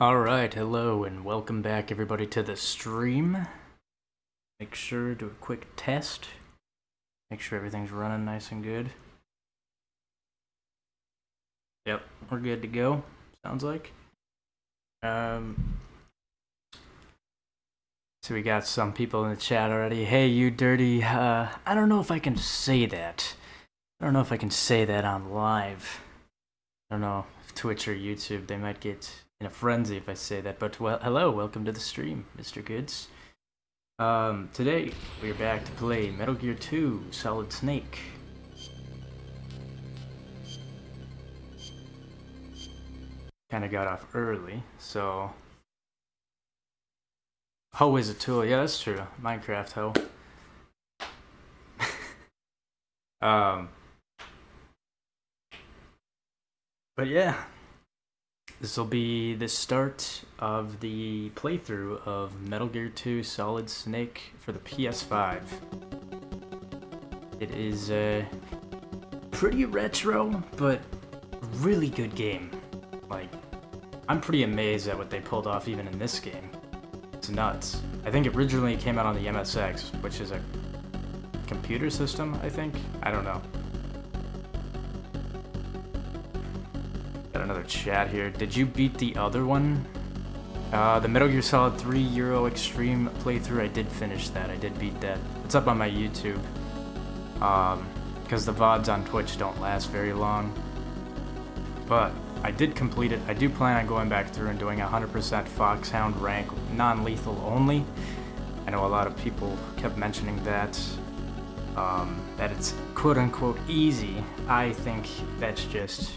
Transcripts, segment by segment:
Alright, hello and welcome back everybody to the stream. Make sure to do a quick test. Make sure everything's running nice and good. Yep, we're good to go, sounds like. Um, so we got some people in the chat already. Hey, you dirty, uh, I don't know if I can say that. I don't know if I can say that on live. I don't know if Twitch or YouTube, they might get in a frenzy if I say that. But well, hello, welcome to the stream, Mr. Goods. Um, today we're back to play Metal Gear 2 Solid Snake. Kind of got off early, so. Ho is a tool. Yeah, that's true. Minecraft Ho. um. But yeah, this will be the start of the playthrough of Metal Gear 2 Solid Snake for the PS5. It is a pretty retro, but really good game. Like, I'm pretty amazed at what they pulled off even in this game. It's nuts. I think it originally came out on the MSX, which is a computer system, I think? I don't know. Got another chat here. Did you beat the other one? Uh, the Metal Gear Solid 3 Euro Extreme playthrough, I did finish that. I did beat that. It's up on my YouTube. Um, because the VODs on Twitch don't last very long. But I did complete it. I do plan on going back through and doing 100% Foxhound rank, non-lethal only. I know a lot of people kept mentioning that, um, that it's quote-unquote easy. I think that's just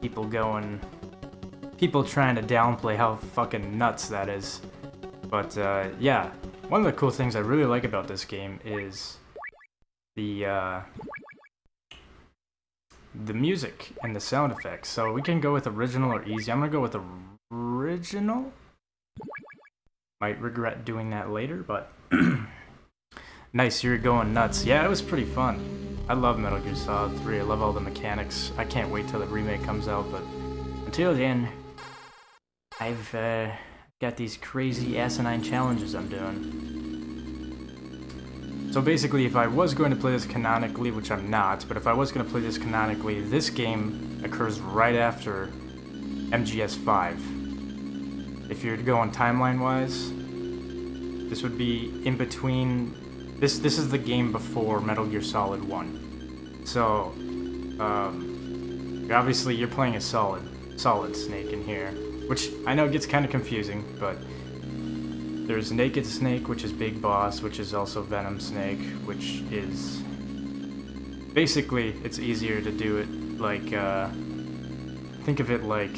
people going, people trying to downplay how fucking nuts that is. But uh, yeah, one of the cool things I really like about this game is the uh, the music and the sound effects. So we can go with original or easy. I'm gonna go with original. Might regret doing that later, but nice. You're going nuts. Yeah, it was pretty fun. I love Metal Gear Solid 3. I love all the mechanics. I can't wait till the remake comes out, but until then, I've uh, got these crazy asinine challenges I'm doing. So basically, if I was going to play this canonically, which I'm not, but if I was going to play this canonically, this game occurs right after MGS5. If you're going timeline-wise, this would be in between this this is the game before Metal Gear Solid 1. So, um, obviously you're playing a solid, solid Snake in here, which I know gets kind of confusing, but there's Naked Snake, which is Big Boss, which is also Venom Snake, which is basically it's easier to do it like uh, think of it like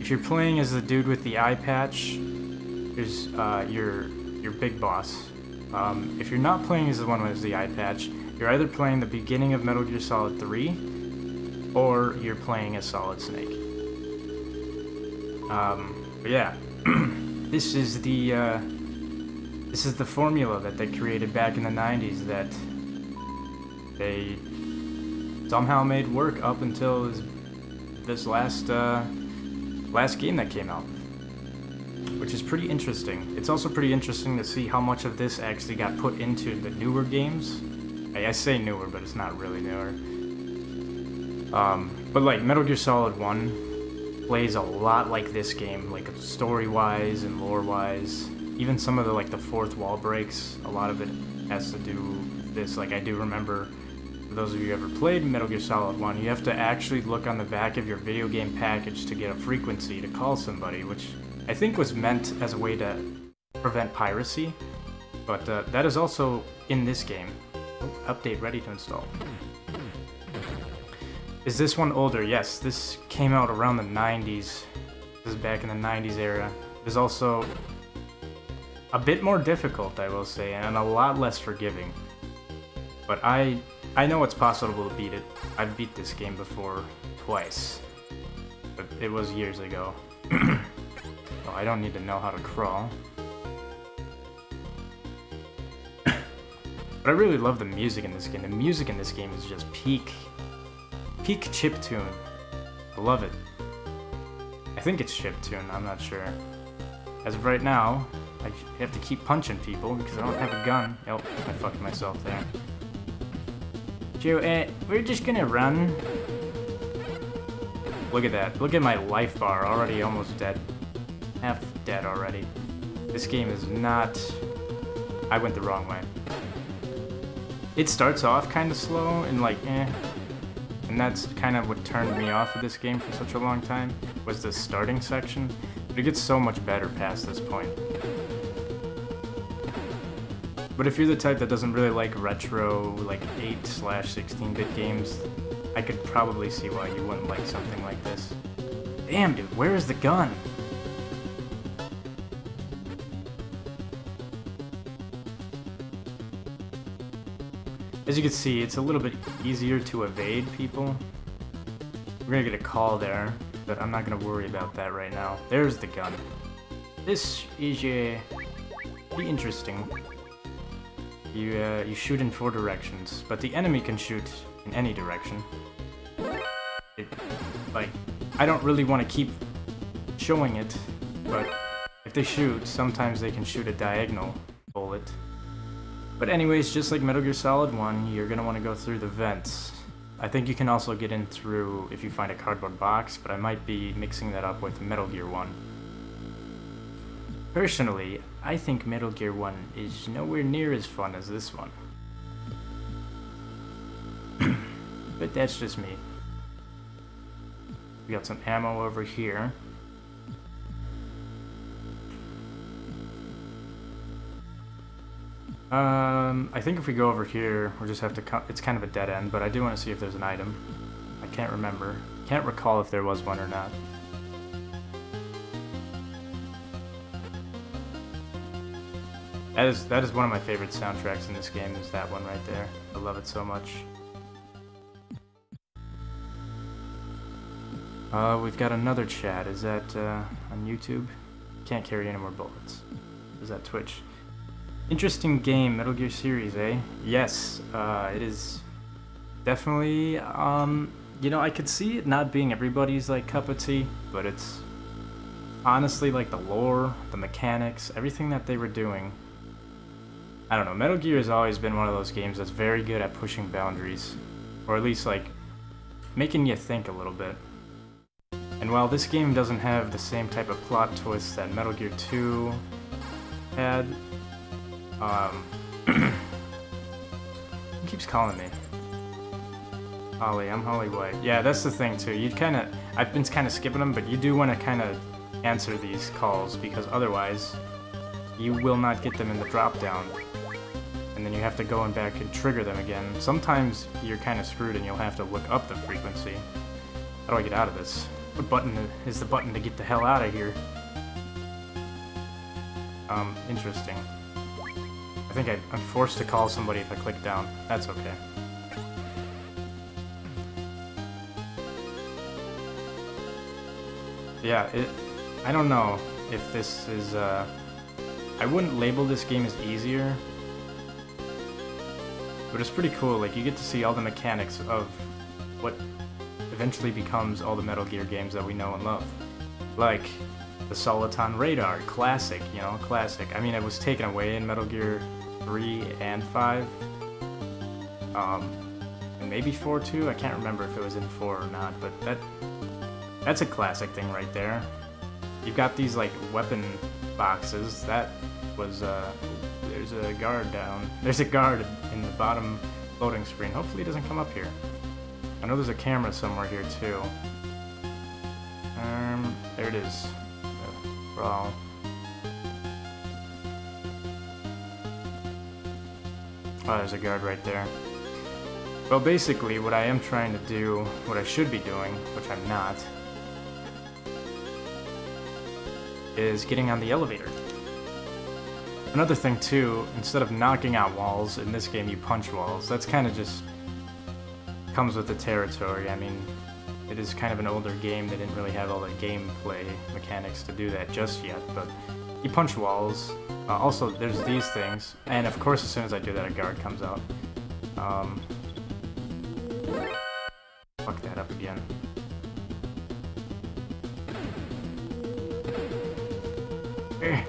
if you're playing as the dude with the eye patch, there's uh, your your big boss, um, if you're not playing as the one with the eye patch, you're either playing the beginning of Metal Gear Solid 3, or you're playing as Solid Snake. Um, but yeah, this is the uh, this is the formula that they created back in the 90s that they somehow made work up until this, last uh, last game that came out which is pretty interesting. It's also pretty interesting to see how much of this actually got put into the newer games. I, I say newer, but it's not really newer. Um, but like Metal Gear Solid 1 plays a lot like this game, like story-wise and lore-wise. Even some of the like the fourth wall breaks, a lot of it has to do with this. Like I do remember, those of you who ever played Metal Gear Solid 1, you have to actually look on the back of your video game package to get a frequency to call somebody, which I think was meant as a way to prevent piracy, but uh, that is also in this game. Oh, update ready to install. Is this one older? Yes, this came out around the 90s. This is back in the 90s era. There's also a bit more difficult, I will say, and a lot less forgiving. But I I know it's possible to beat it. I've beat this game before twice. But it was years ago. I don't need to know how to crawl. but I really love the music in this game. The music in this game is just peak, peak chip tune. I love it. I think it's chiptune, I'm not sure. As of right now, I have to keep punching people because I don't have a gun. Oh, I fucked myself there. Joe, uh, we're just gonna run. Look at that. Look at my life bar, already almost dead. Half dead already. This game is not... I went the wrong way. It starts off kind of slow and like, eh. And that's kind of what turned me off of this game for such a long time, was the starting section. But it gets so much better past this point. But if you're the type that doesn't really like retro, like 8 slash 16-bit games, I could probably see why you wouldn't like something like this. Damn, dude, where is the gun? As you can see, it's a little bit easier to evade people. We're gonna get a call there, but I'm not gonna worry about that right now. There's the gun. This is uh, pretty interesting. You, uh, you shoot in four directions, but the enemy can shoot in any direction. It, like, I don't really want to keep showing it, but if they shoot, sometimes they can shoot a diagonal bullet. But anyways, just like Metal Gear Solid 1, you're going to want to go through the vents. I think you can also get in through if you find a cardboard box, but I might be mixing that up with Metal Gear 1. Personally, I think Metal Gear 1 is nowhere near as fun as this one. but that's just me. We got some ammo over here. Um, I think if we go over here, we'll just have to it's kind of a dead end, but I do want to see if there's an item. I can't remember. Can't recall if there was one or not. That is that is one of my favorite soundtracks in this game is that one right there. I love it so much. Uh, we've got another chat. Is that uh, on YouTube? Can't carry any more bullets. Is that Twitch? Interesting game, Metal Gear series, eh? Yes, uh, it is definitely, um, you know, I could see it not being everybody's, like, cup of tea, but it's honestly, like, the lore, the mechanics, everything that they were doing. I don't know, Metal Gear has always been one of those games that's very good at pushing boundaries, or at least, like, making you think a little bit. And while this game doesn't have the same type of plot twist that Metal Gear 2 had, um, he keeps calling me. Holly, I'm Holly White. Yeah, that's the thing too. You kind of, I've been kind of skipping them, but you do want to kind of answer these calls because otherwise, you will not get them in the drop down, and then you have to go and back and trigger them again. Sometimes you're kind of screwed, and you'll have to look up the frequency. How do I get out of this? What button is the button to get the hell out of here? Um, interesting think I, I'm forced to call somebody if I click down. That's okay. Yeah, it, I don't know if this is, uh, I wouldn't label this game as easier, but it's pretty cool. Like, you get to see all the mechanics of what eventually becomes all the Metal Gear games that we know and love. Like, the Soliton Radar, classic, you know, classic. I mean, it was taken away in Metal Gear 3 and 5. Um, and maybe 4 too. I can't remember if it was in 4 or not, but that that's a classic thing right there. You've got these like weapon boxes. That was uh, there's a guard down. There's a guard in the bottom loading screen. Hopefully it doesn't come up here. I know there's a camera somewhere here too. Um, there it is. Uh, Oh, there's a guard right there. Well, basically, what I am trying to do, what I should be doing, which I'm not, is getting on the elevator. Another thing, too, instead of knocking out walls, in this game you punch walls. That's kind of just comes with the territory. I mean, it is kind of an older game. They didn't really have all the gameplay mechanics to do that just yet, but you punch walls. Uh, also, there's these things. And of course, as soon as I do that, a guard comes out. Um, fuck that up again. Eh,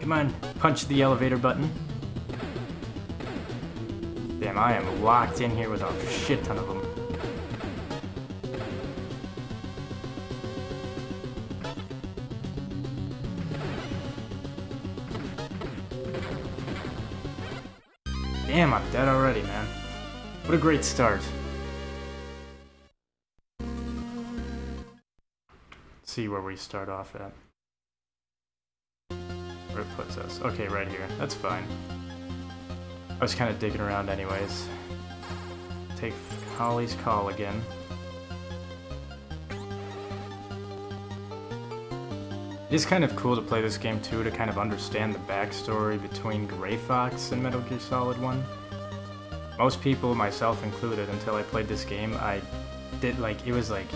come on, punch the elevator button. Damn, I am locked in here with a shit ton of them. What a great start. Let's see where we start off at. Where it puts us. Okay, right here. That's fine. I was kind of digging around anyways. Take Holly's call again. It is kind of cool to play this game too, to kind of understand the backstory between Gray Fox and Metal Gear Solid 1. Most people, myself included, until I played this game, I did like, it was like,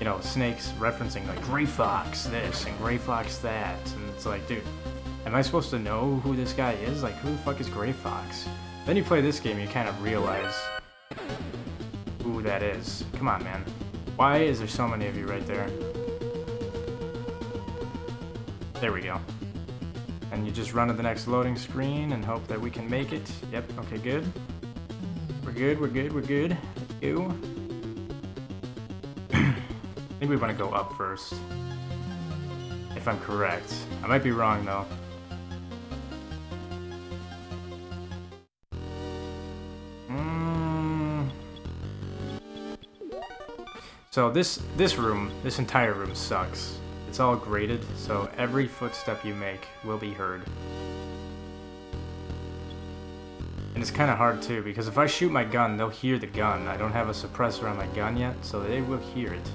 you know, Snake's referencing like Gray Fox this and Gray Fox that, and it's like, dude, am I supposed to know who this guy is? Like, who the fuck is Gray Fox? Then you play this game, you kind of realize who that is. Come on, man. Why is there so many of you right there? There we go. And you just run to the next loading screen and hope that we can make it. Yep, okay, good. Good, we're good, we're good. Let's. I think we want to go up first. If I'm correct. I might be wrong, though. Mm. So this this room, this entire room sucks. It's all graded, so every footstep you make will be heard. And it's kind of hard too, because if I shoot my gun, they'll hear the gun. I don't have a suppressor on my gun yet, so they will hear it.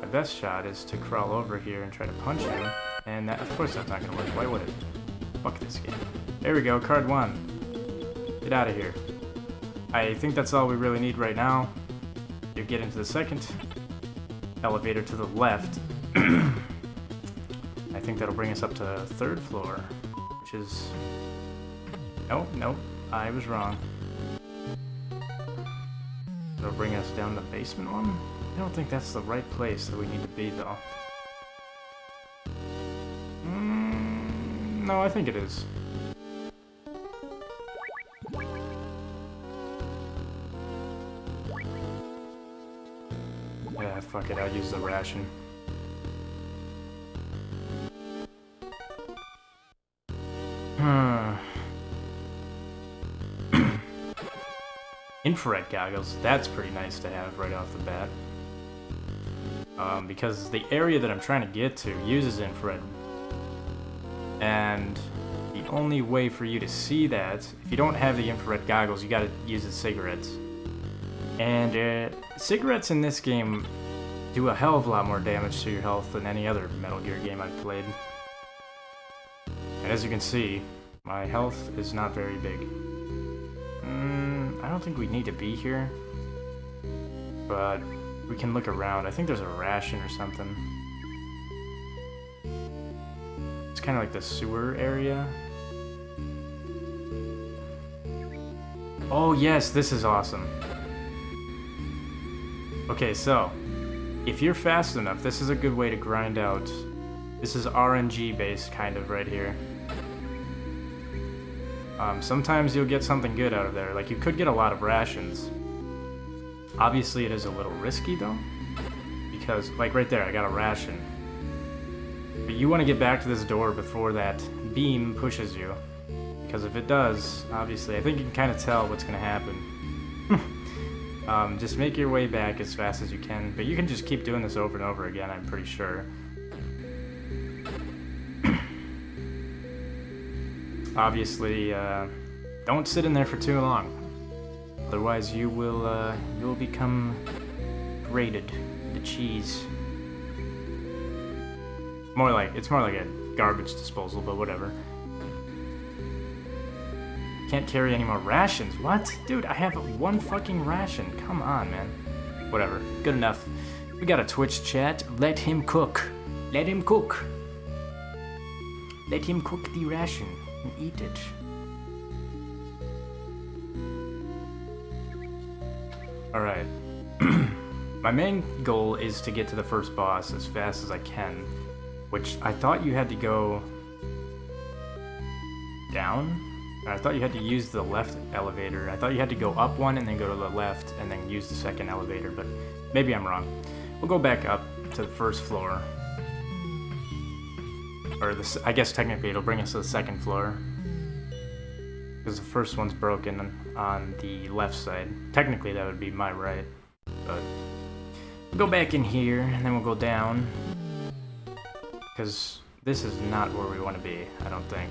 My best shot is to crawl over here and try to punch you, and that, of course that's not going to work. Why would it? Fuck this game. There we go, card one. Get out of here. I think that's all we really need right now. You get into the second elevator to the left. I think that'll bring us up to third floor, which is... Nope, nope, I was wrong. It'll bring us down the basement one? I don't think that's the right place that we need to be, though. Mm, no, I think it is. Yeah, fuck it, I'll use the ration. Infrared goggles. That's pretty nice to have right off the bat. Um, because the area that I'm trying to get to uses infrared. And the only way for you to see that, if you don't have the infrared goggles, you gotta use the cigarettes. And uh, cigarettes in this game do a hell of a lot more damage to your health than any other Metal Gear game I've played. And as you can see, my health is not very big. I don't think we need to be here. But we can look around. I think there's a ration or something. It's kind of like the sewer area. Oh yes, this is awesome. Okay, so, if you're fast enough, this is a good way to grind out. This is RNG based kind of right here. Um, sometimes you'll get something good out of there. Like, you could get a lot of rations. Obviously, it is a little risky, though. Because, like, right there, I got a ration. But you want to get back to this door before that beam pushes you. Because if it does, obviously, I think you can kind of tell what's going to happen. um, just make your way back as fast as you can. But you can just keep doing this over and over again, I'm pretty sure. Obviously, uh, don't sit in there for too long. Otherwise, you will uh, you will become grated into cheese. More like it's more like a garbage disposal, but whatever. Can't carry any more rations. What? Dude, I have one fucking ration. Come on, man. Whatever. Good enough. We got a Twitch chat. Let him cook. Let him cook. Let him cook the ration and eat it. Alright. My main goal is to get to the first boss as fast as I can, which I thought you had to go down? I thought you had to use the left elevator. I thought you had to go up one and then go to the left and then use the second elevator, but maybe I'm wrong. We'll go back up to the first floor. Or this, I guess technically it'll bring us to the second floor. Because the first one's broken on the left side. Technically that would be my right. But we'll go back in here and then we'll go down. Because this is not where we want to be, I don't think.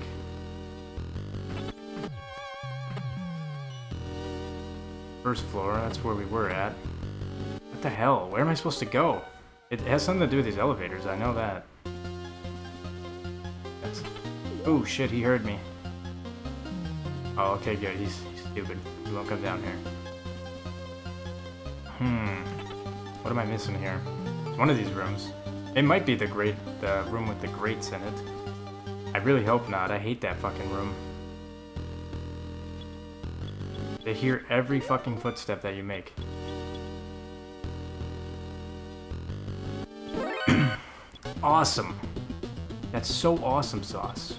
First floor, that's where we were at. What the hell? Where am I supposed to go? It has something to do with these elevators, I know that. Oh shit, he heard me. Oh, okay, good. He's, he's stupid. He won't come down here. Hmm. What am I missing here? It's one of these rooms. It might be the great, the room with the grates in it. I really hope not. I hate that fucking room. They hear every fucking footstep that you make. awesome. That's so awesome sauce.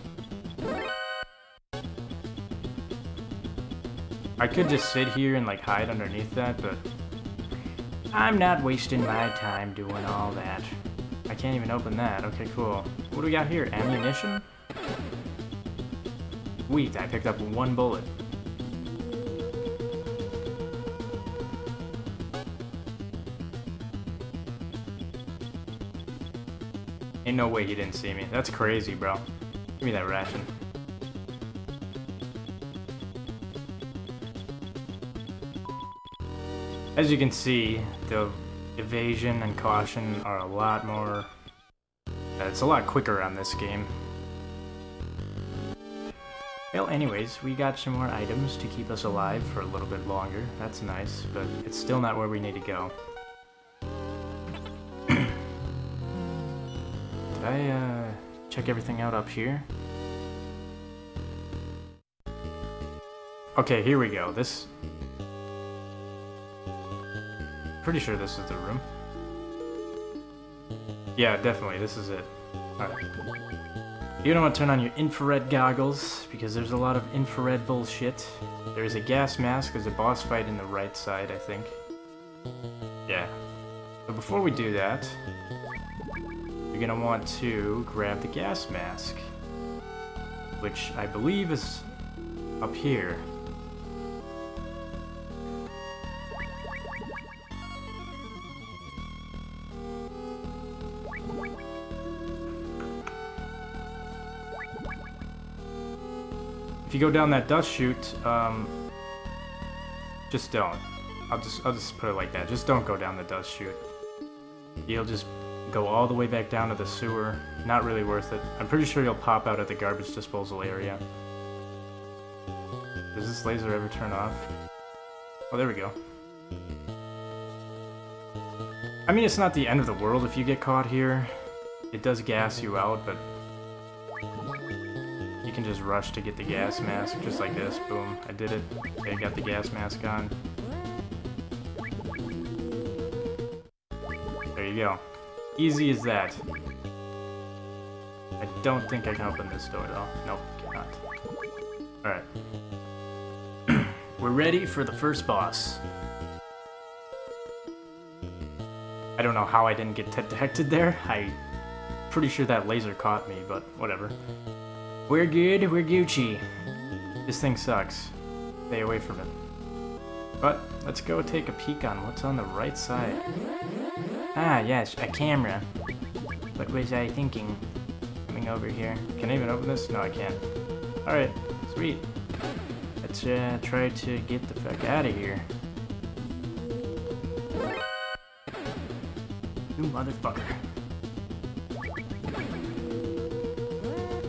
I could just sit here and like hide underneath that, but I'm not wasting my time doing all that. I can't even open that. Okay, cool. What do we got here? Ammunition? Wheat, I picked up one bullet. Ain't no way he didn't see me. That's crazy, bro. Give me that ration. As you can see, the evasion and caution are a lot more... Uh, it's a lot quicker on this game. Well, anyways, we got some more items to keep us alive for a little bit longer. That's nice, but it's still not where we need to go. I uh, check everything out up here? Okay, here we go. This... Pretty sure this is the room. Yeah, definitely, this is it. Alright. You don't want to turn on your infrared goggles, because there's a lot of infrared bullshit. There's a gas mask, there's a boss fight in the right side, I think. Yeah. But before we do that, you're gonna want to grab the gas mask, which I believe is up here. If you go down that dust chute, um, just don't. I'll just I'll just put it like that. Just don't go down the dust chute. You'll just go all the way back down to the sewer. Not really worth it. I'm pretty sure you'll pop out at the garbage disposal area. Does this laser ever turn off? Oh, there we go. I mean, it's not the end of the world if you get caught here. It does gas you out, but you can just rush to get the gas mask, just like this. Boom, I did it. Okay, got the gas mask on. There you go. Easy as that. I don't think I can open this door though. Nope, cannot. Alright. We're ready for the first boss. I don't know how I didn't get detected there. I pretty sure that laser caught me, but whatever. We're good, we're Gucci. This thing sucks. Stay away from it. But let's go take a peek on what's on the right side. Ah, yes, a camera. What was I thinking? Coming over here. Can I even open this? No, I can't. Alright, sweet. Let's uh, try to get the fuck out of here. You motherfucker.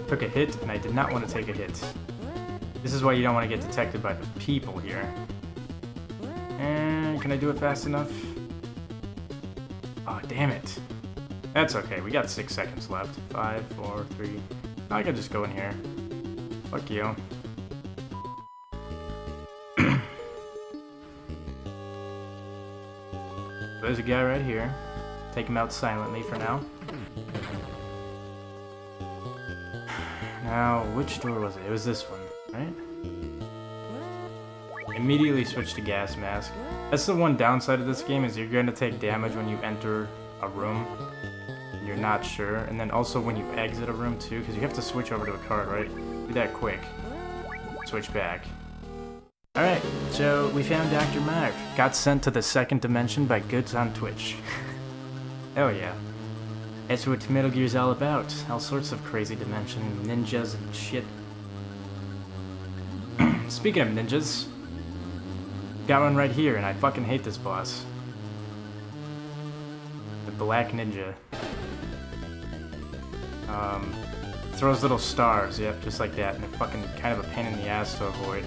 Took a hit, and I did not want to take a hit. This is why you don't want to get detected by the people here. And can I do it fast enough? Oh, damn it. That's okay, we got six seconds left. Five, four, three. I can just go in here. Fuck you. There's a guy right here. Take him out silently for now. Now, which door was it? It was this one, right? Immediately switch to gas mask. That's the one downside of this game is you're going to take damage when you enter a room. You're not sure. And then also when you exit a room too, because you have to switch over to a card, right? Do that quick. Switch back. Alright, so we found Dr. Marv. Got sent to the second dimension by Goods on Twitch. Hell yeah. That's what Metal Gear's all about. All sorts of crazy dimension ninjas and shit. Speaking of ninjas, got one right here, and I fucking hate this boss. The Black Ninja. Um, throws little stars, yep, just like that, and they're fucking kind of a pain in the ass to avoid.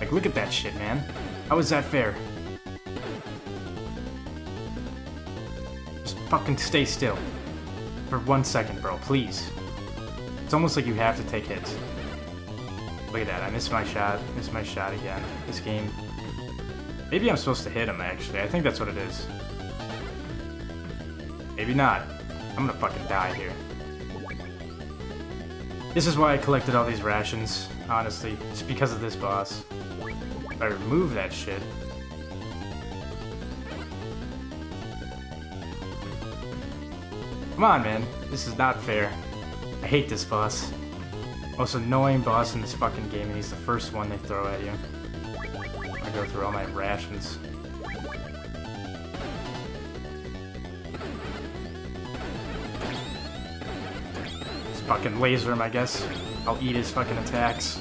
Like, look at that shit, man. How is that fair? Just fucking stay still. For one second, bro, please. It's almost like you have to take hits. Look at that, I missed my shot. Missed my shot again. This game. Maybe I'm supposed to hit him, actually. I think that's what it is. Maybe not. I'm gonna fucking die here. This is why I collected all these rations, honestly. It's because of this boss. I remove that shit. Come on, man. This is not fair. I hate this boss. Most annoying boss in this fucking game, and he's the first one they throw at you. I go through all my rations. Just fucking laser him, I guess. I'll eat his fucking attacks.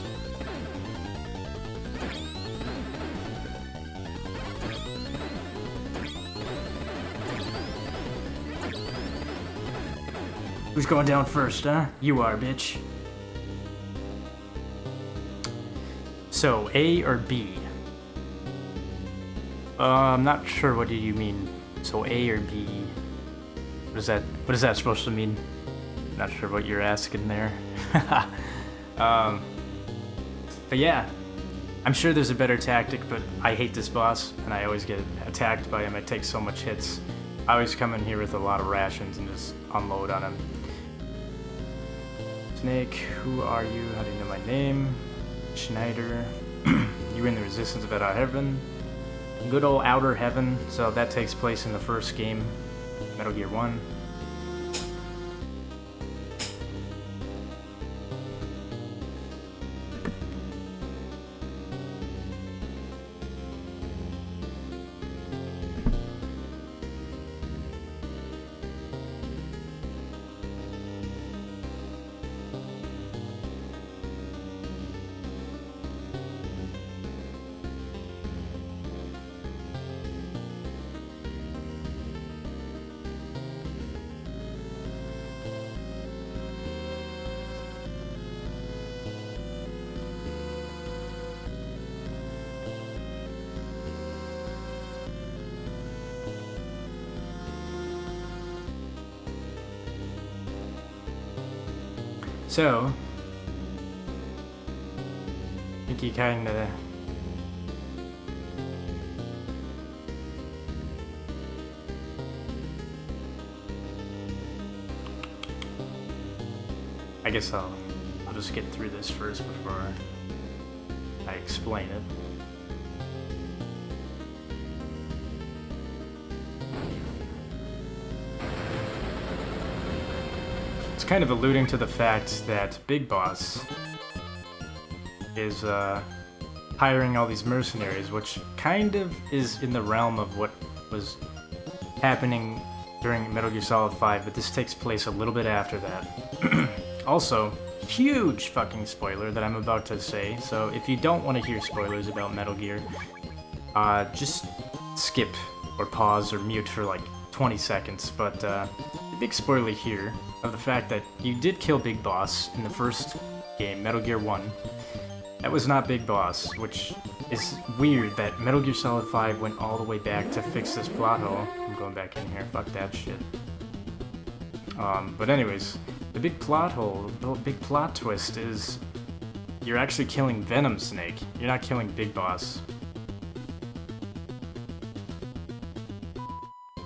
Who's going down first, huh? You are, bitch. So, A or B? Uh, I'm not sure what do you mean. So A or B? What is that? What is that supposed to mean? Not sure what you're asking there. um, but yeah, I'm sure there's a better tactic, but I hate this boss, and I always get attacked by him. I take so much hits. I always come in here with a lot of rations and just unload on him. Snake, who are you? How do you know my name? Schneider. you in the Resistance of Outer Heaven. Good old Outer Heaven, so that takes place in the first game, Metal Gear 1. So, I think you kind of I guess I'll I'll just get through this first before I explain it. Kind of alluding to the fact that Big Boss is uh, hiring all these mercenaries, which kind of is in the realm of what was happening during Metal Gear Solid 5, but this takes place a little bit after that. also, huge fucking spoiler that I'm about to say, so if you don't want to hear spoilers about Metal Gear, uh, just skip or pause or mute for like 20 seconds, but uh, big spoiler here of the fact that you did kill Big Boss in the first game, Metal Gear 1. That was not Big Boss, which is weird that Metal Gear Solid 5 went all the way back to fix this plot hole. I'm going back in here, fuck that shit. Um, but anyways, the big plot hole, the big plot twist is you're actually killing Venom Snake. You're not killing Big Boss.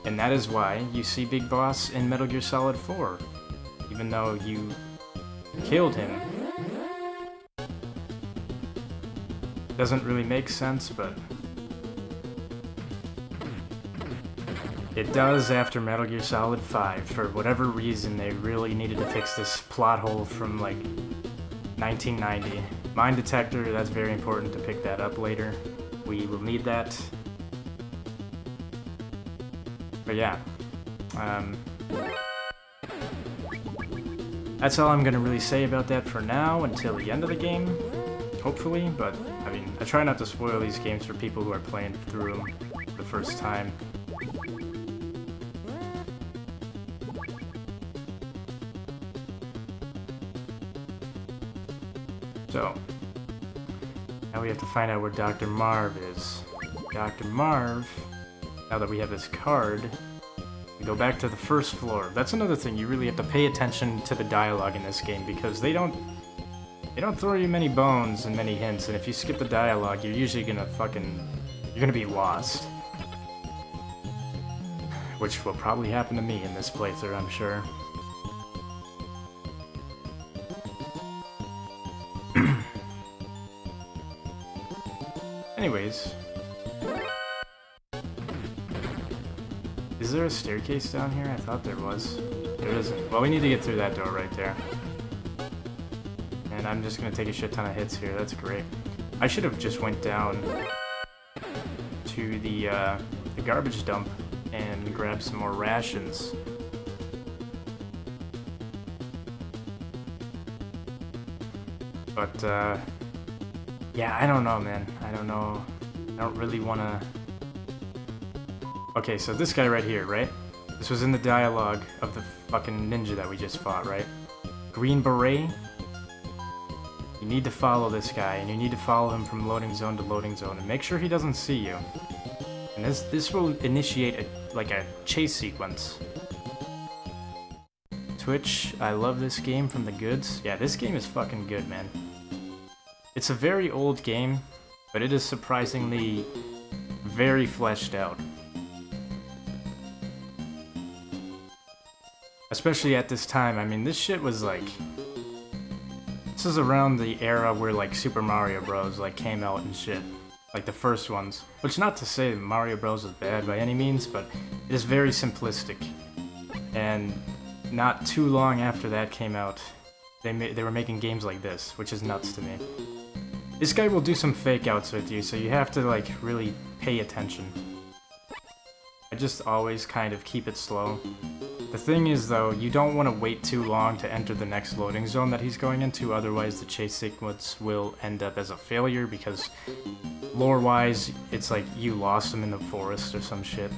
And that is why you see Big Boss in Metal Gear Solid 4. Even though you killed him. Doesn't really make sense, but it does after Metal Gear Solid 5. For whatever reason, they really needed to fix this plot hole from like 1990. Mine detector, that's very important to pick that up later. We will need that. But yeah. Um, that's all I'm gonna really say about that for now until the end of the game, hopefully, but I mean, I try not to spoil these games for people who are playing through them the first time. So, now we have to find out where Dr. Marv is. Dr. Marv, now that we have this card, go back to the first floor. That's another thing, you really have to pay attention to the dialogue in this game because they don't they don't throw you many bones and many hints, and if you skip the dialogue, you're usually gonna fucking you're gonna be lost. Which will probably happen to me in this playthrough, I'm sure. Anyways. There a staircase down here? I thought there was. There isn't. Well, we need to get through that door right there. And I'm just gonna take a shit ton of hits here. That's great. I should have just went down to the, uh, the garbage dump and grabbed some more rations. But, uh, yeah, I don't know, man. I don't know. I don't really want to... Okay, so this guy right here, right? This was in the dialogue of the fucking ninja that we just fought, right? Green Beret? You need to follow this guy, and you need to follow him from loading zone to loading zone, and make sure he doesn't see you. And this this will initiate a, like a chase sequence. Twitch, I love this game from the goods. Yeah, this game is fucking good, man. It's a very old game, but it is surprisingly very fleshed out. Especially at this time, I mean, this shit was like... This is around the era where like Super Mario Bros. like came out and shit. Like the first ones. Which not to say Mario Bros. is bad by any means, but it is very simplistic. And not too long after that came out, they, they were making games like this, which is nuts to me. This guy will do some fake outs with you, so you have to, like, really pay attention. I just always kind of keep it slow. The thing is, though, you don't want to wait too long to enter the next loading zone that he's going into, otherwise the chase sequence will end up as a failure, because lore-wise, it's like you lost him in the forest or some shit.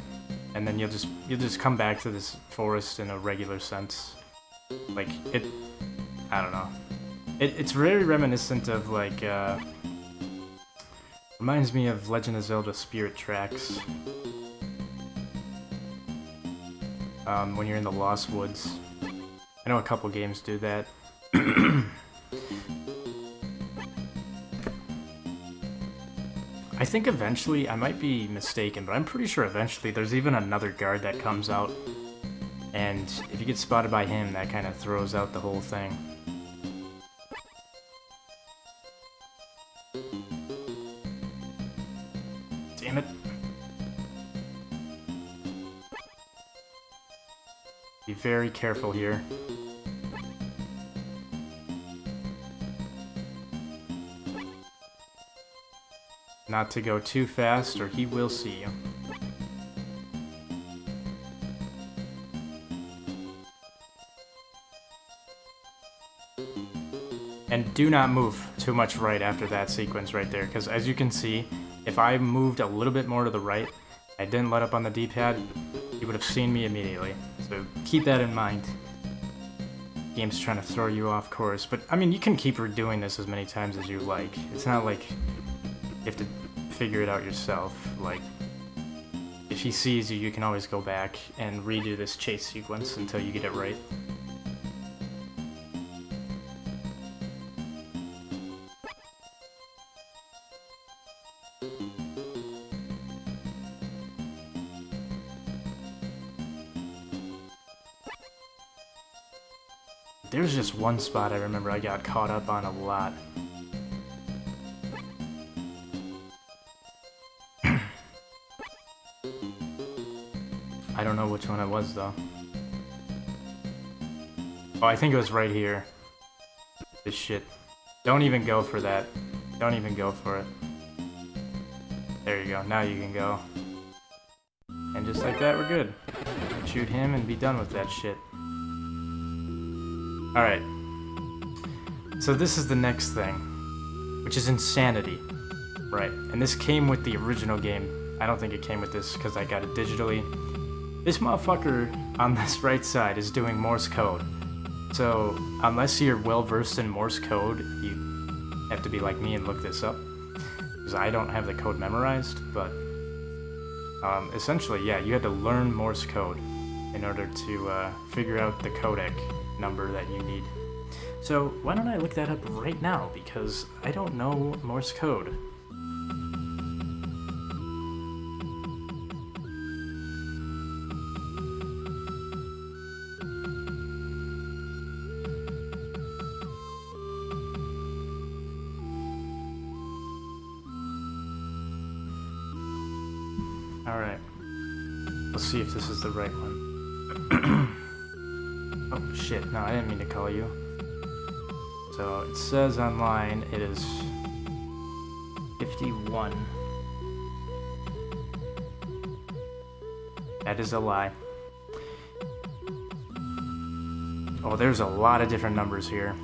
And then you'll just you'll just come back to this forest in a regular sense. Like, it... I don't know. It, it's very reminiscent of like, uh, reminds me of Legend of Zelda Spirit Tracks. Um, when you're in the Lost Woods. I know a couple games do that. I think eventually, I might be mistaken, but I'm pretty sure eventually there's even another guard that comes out. And if you get spotted by him, that kind of throws out the whole thing. Be very careful here. Not to go too fast or he will see you. And do not move too much right after that sequence right there, because as you can see, if I moved a little bit more to the right, I didn't let up on the D-pad, you would have seen me immediately. So keep that in mind. Game's trying to throw you off course, but I mean, you can keep redoing this as many times as you like. It's not like you have to figure it out yourself. Like, if he sees you, you can always go back and redo this chase sequence until you get it right. There's just one spot I remember I got caught up on a lot. I don't know which one it was though. Oh, I think it was right here. This shit. Don't even go for that. Don't even go for it. There you go. Now you can go. And just like that, we're good. Shoot him and be done with that shit. Alright. So this is the next thing. Which is Insanity. Right. And this came with the original game. I don't think it came with this because I got it digitally. This motherfucker on this right side is doing Morse code. So, unless you're well versed in Morse code, you have to be like me and look this up. Because I don't have the code memorized, but um, essentially, yeah, you had to learn Morse code in order to uh, figure out the codec number that you need. So, why don't I look that up right now? Because I don't know Morse code. Alright. Let's see if this is the right one. No, I didn't mean to call you. So, it says online it is 51. That is a lie. Oh, there's a lot of different numbers here.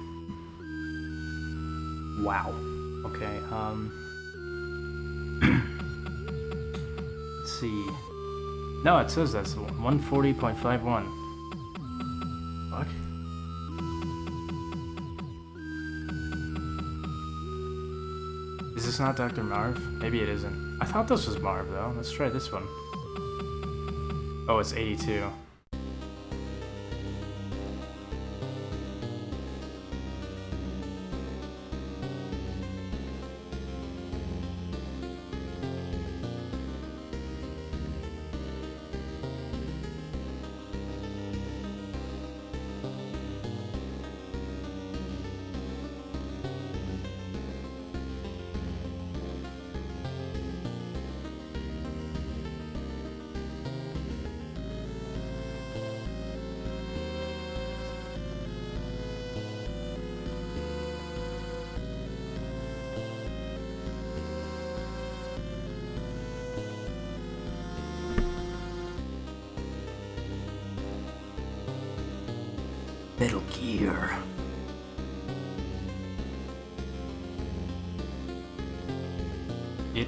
Wow. Okay, um... Let's see. No, it says that's 140.51. Is this not Dr. Marv? Maybe it isn't. I thought this was Marv, though. Let's try this one. Oh, it's 82.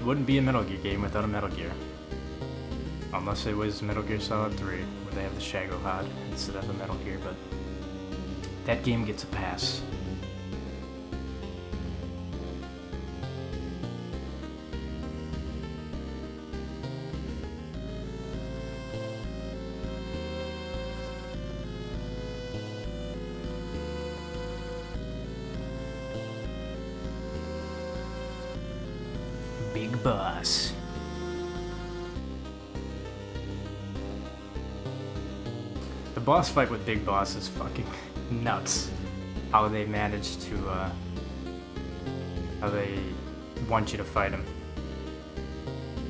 Wouldn't be a Metal Gear game without a Metal Gear. Unless it was Metal Gear Solid 3, where they have the Shagohod instead of the Metal Gear, but that game gets a pass. Boss fight with Big Boss is fucking nuts. How they manage to, uh, how they want you to fight him.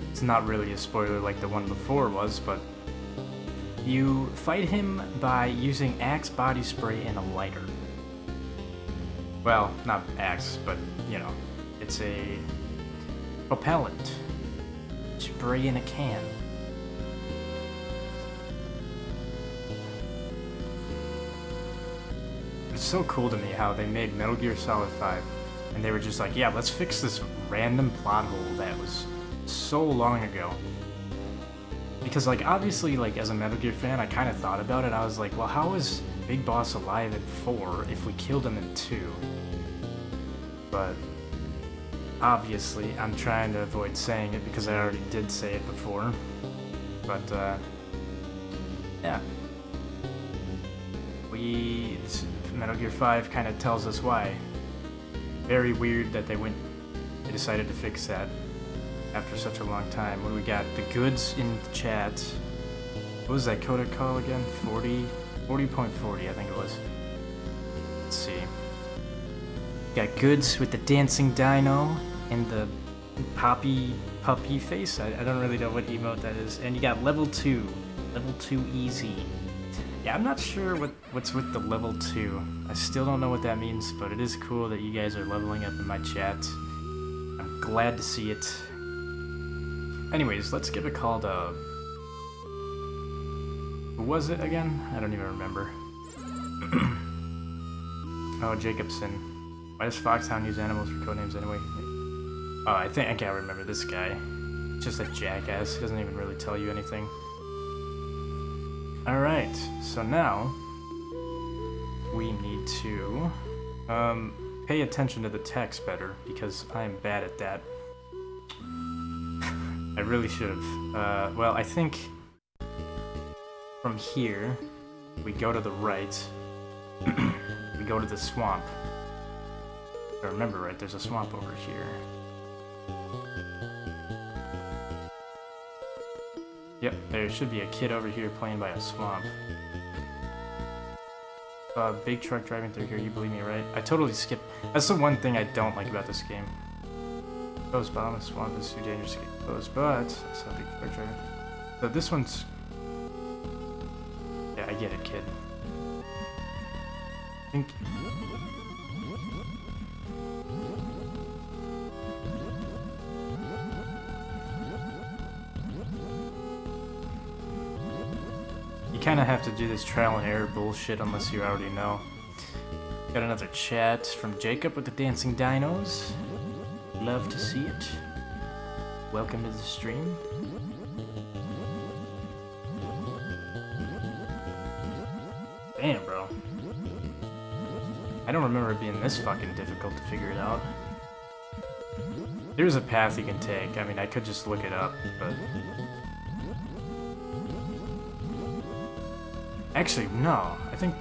It's not really a spoiler like the one before was, but you fight him by using Axe body spray and a lighter. Well, not Axe, but, you know, it's a propellant. Spray in a can. It's so cool to me how they made Metal Gear Solid 5 and they were just like, yeah, let's fix this random plot hole that was so long ago. Because like obviously like as a Metal Gear fan, I kind of thought about it. I was like, well, how is Big Boss alive in 4 if we killed him in 2? But obviously I'm trying to avoid saying it because I already did say it before. But uh yeah. We Metal Gear 5 kind of tells us why. Very weird that they went they decided to fix that after such a long time. What do we got? The goods in the chat. What was that codec call again? 40 40.40 I think it was. let's see. Got goods with the dancing dino and the poppy puppy face. I, I don't really know what emote that is. And you got level two, level two easy. Yeah, I'm not sure what what's with the level two. I still don't know what that means, but it is cool that you guys are leveling up in my chat. I'm glad to see it. Anyways, let's give a call to. Uh, who was it again? I don't even remember. oh, Jacobsen. Why does Foxhound use animals for codenames anyway? Oh, I think I can't remember this guy. Just a jackass. He doesn't even really tell you anything. Alright, so now we need to um, pay attention to the text better because I am bad at that. I really should have. Uh, well, I think from here we go to the right. we go to the swamp. I remember right, there's a swamp over here. Yep, there should be a kid over here playing by a swamp. Uh, big truck driving through here, you believe me, right? I totally skipped. That's the one thing I don't like about this game. Bomb, a swamp is too dangerous to get close, but saw a big truck driving. This one's... Yeah, I get it, kid. I think... kind of have to do this trial and error bullshit unless you already know. Got another chat from Jacob with the Dancing Dinos. Love to see it. Welcome to the stream. Damn, bro. I don't remember it being this fucking difficult to figure it out. There's a path you can take. I mean, I could just look it up, but Actually, no. I think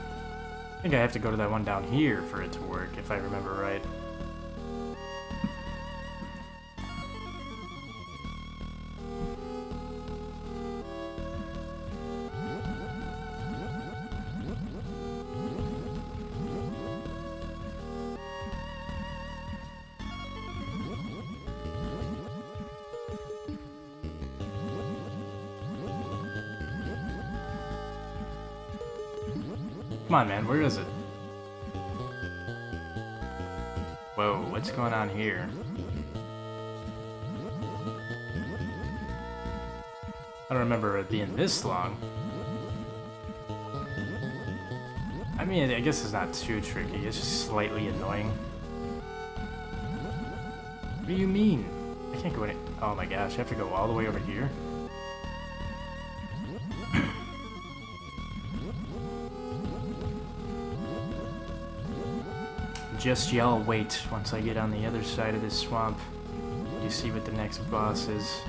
I think I have to go to that one down here for it to work, if I remember right. Come on, man, where is it? Whoa, what's going on here? I don't remember it being this long. I mean, I guess it's not too tricky, it's just slightly annoying. What do you mean? I can't go any- Oh my gosh, I have to go all the way over here? Just y'all wait once I get on the other side of this swamp. You see what the next boss is.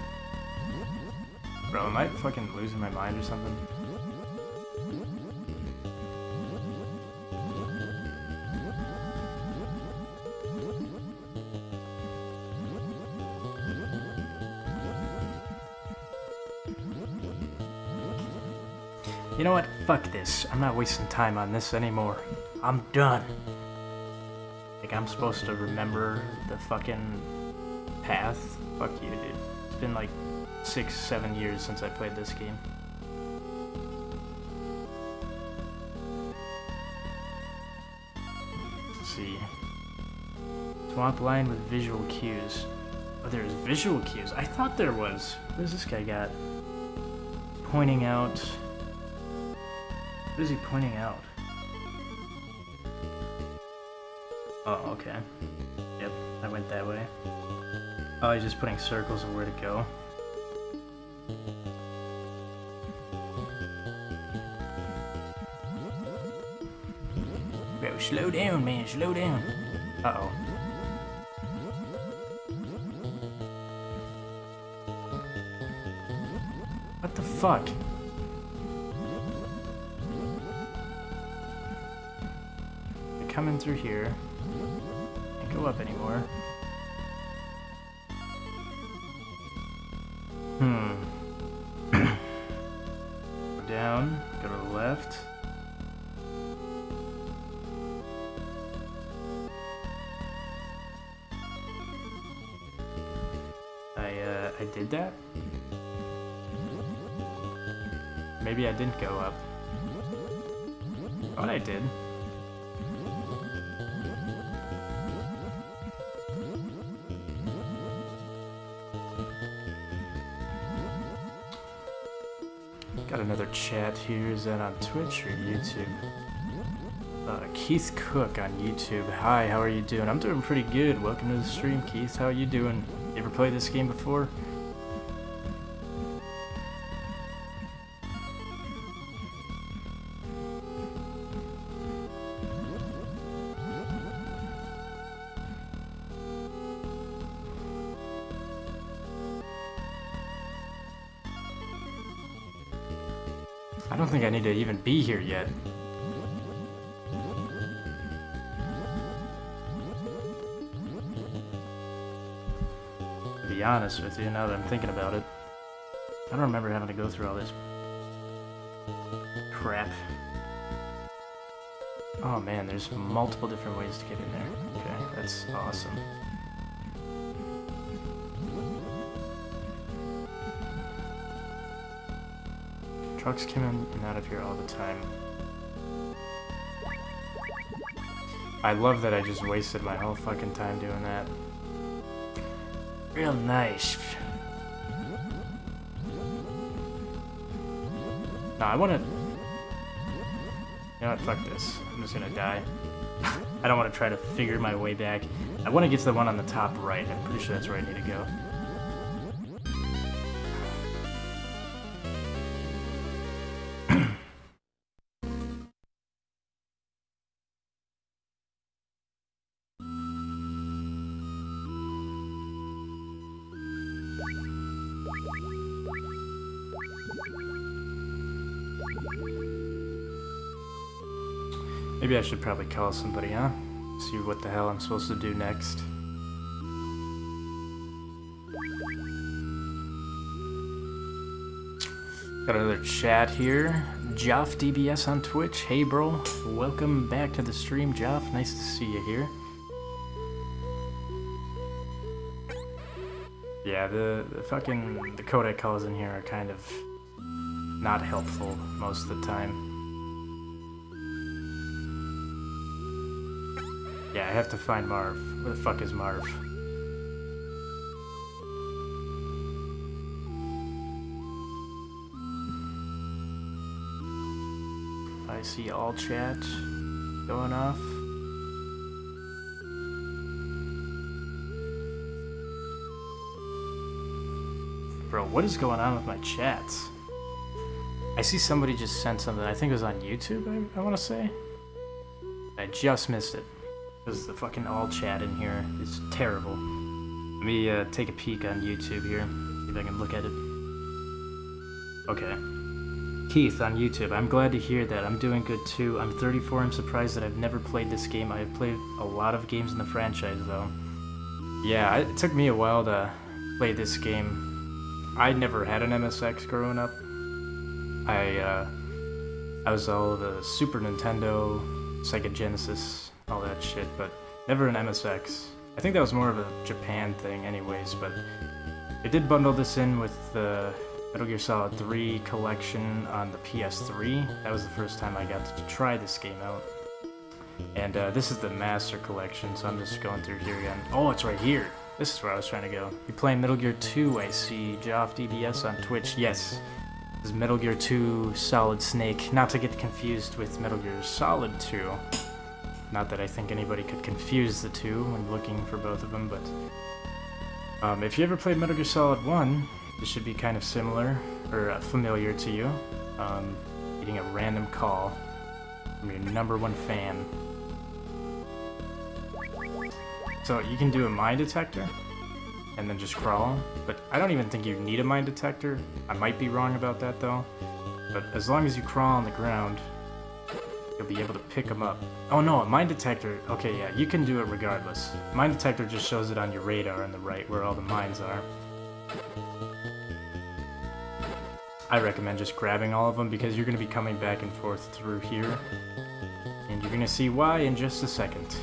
Bro, am I fucking losing my mind or something? You know what? Fuck this. I'm not wasting time on this anymore. I'm done. I'm supposed to remember the fucking path? Fuck you, dude. It's been like six, seven years since I played this game. Let's see. Swamp line with visual cues. Oh, there's visual cues. I thought there was. What does this guy got? Pointing out. What is he pointing out? Oh, okay. Yep, I went that way. Oh, he's just putting circles of where to go. Bro, slow down, man, slow down. Uh-oh. What the fuck? They're coming through here go chat here. Is that on Twitch or YouTube? Uh, Keith Cook on YouTube. Hi, how are you doing? I'm doing pretty good. Welcome to the stream, Keith. How are you doing? You ever played this game before? Be here yet. To be honest with you, now that I'm thinking about it, I don't remember having to go through all this crap. Oh man, there's multiple different ways to get in there. Okay, that's awesome. Trucks come in and out of here all the time. I love that I just wasted my whole fucking time doing that. Real nice. No, I wanna... You know what, fuck this. I'm just gonna die. I don't want to try to figure my way back. I want to get to the one on the top right. I'm pretty sure that's where I need to go. Should probably call somebody, huh? See what the hell I'm supposed to do next. Got another chat here. Joff DBS on Twitch. Hey, bro. Welcome back to the stream, Joff. Nice to see you here. Yeah, the, the fucking the codec calls in here are kind of not helpful most of the time. Yeah, I have to find Marv. Where the fuck is Marv? I see all chat going off. Bro, what is going on with my chats? I see somebody just sent something. I think it was on YouTube, I, I want to say. I just missed it. Because the fucking all chat in here is terrible. Let me uh, take a peek on YouTube here. See if I can look at it. Okay. Keith on YouTube. I'm glad to hear that. I'm doing good too. I'm 34. I'm surprised that I've never played this game. I have played a lot of games in the franchise though. Yeah, it took me a while to play this game. I never had an MSX growing up. I uh, I was all the Super Nintendo, Sega Genesis, all that shit, but never an MSX. I think that was more of a Japan thing anyways, but they did bundle this in with the Metal Gear Solid 3 collection on the PS3. That was the first time I got to try this game out. And uh, this is the Master Collection, so I'm just going through here again. Oh, it's right here. This is where I was trying to go. You playing Metal Gear 2, I see. Joff DBS on Twitch. Yes. This is Metal Gear 2 Solid Snake. Not to get confused with Metal Gear Solid 2. Not that I think anybody could confuse the two when looking for both of them, but... Um, if you ever played Metal Gear Solid 1, this should be kind of similar, or uh, familiar to you. Um, getting a random call from your number one fan. So you can do a mine detector, and then just crawl, but I don't even think you need a mine detector. I might be wrong about that though. But as long as you crawl on the ground, you'll be able to pick them up. Oh no, a mine detector, okay yeah, you can do it regardless. Mine detector just shows it on your radar on the right where all the mines are. I recommend just grabbing all of them because you're going to be coming back and forth through here. And you're going to see why in just a second.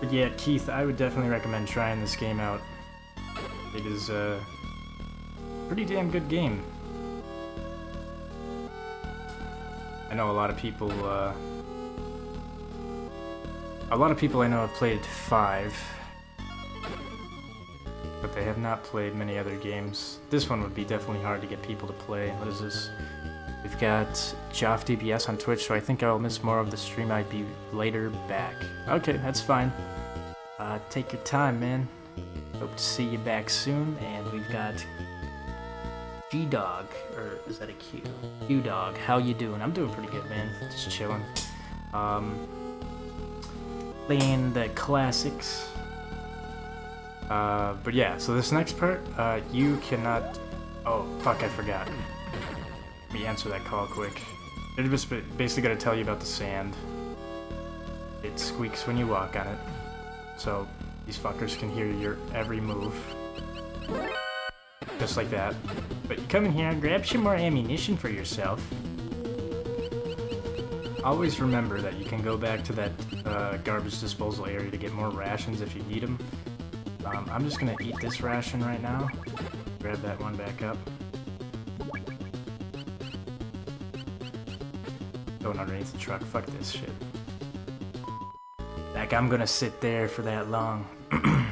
But yeah, Keith, I would definitely recommend trying this game out. It is a pretty damn good game. I know a lot of people, uh, a lot of people I know have played 5, but they have not played many other games. This one would be definitely hard to get people to play. What is this? We've got Joff DPS on Twitch, so I think I'll miss more of the stream. I'd be later back. Okay, that's fine. Uh, take your time, man. Hope to see you back soon. And we've got G-Dog, or is that a Q? Q-Dog, how you doing? I'm doing pretty good, man. Just chilling. Um, playing the classics. Uh, but yeah, so this next part, uh, you cannot... Oh, fuck, I forgot. Let me answer that call quick. They're just basically gonna tell you about the sand. It squeaks when you walk on it. So, these fuckers can hear your every move. Just like that. But you come in here grab some more ammunition for yourself. Always remember that you can go back to that uh, garbage disposal area to get more rations if you need them. Um, I'm just gonna eat this ration right now. Grab that one back up. Going underneath the truck. Fuck this shit. Like I'm gonna sit there for that long.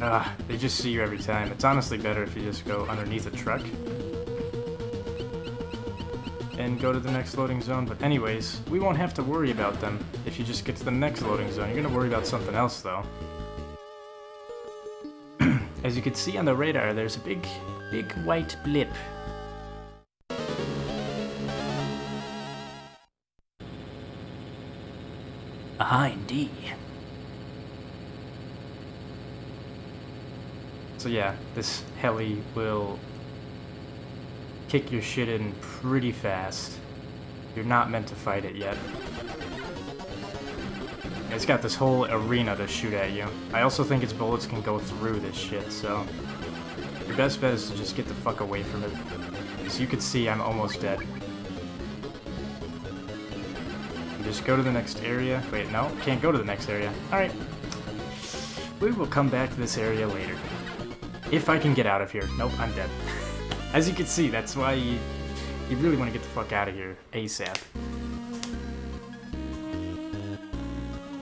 Ah, they just see you every time. It's honestly better if you just go underneath a truck and go to the next loading zone. But anyways, we won't have to worry about them if you just get to the next loading zone. You're gonna worry about something else though. As you can see on the radar, there's a big, big white blip. Aha, indeed. So yeah, this heli will kick your shit in pretty fast. You're not meant to fight it yet. It's got this whole arena to shoot at you. I also think its bullets can go through this shit, so... Your best bet is to just get the fuck away from it. As you can see, I'm almost dead. Just go to the next area. Wait, no, can't go to the next area. Alright. We will come back to this area later. If I can get out of here. Nope, I'm dead. As you can see, that's why you, you really want to get the fuck out of here ASAP.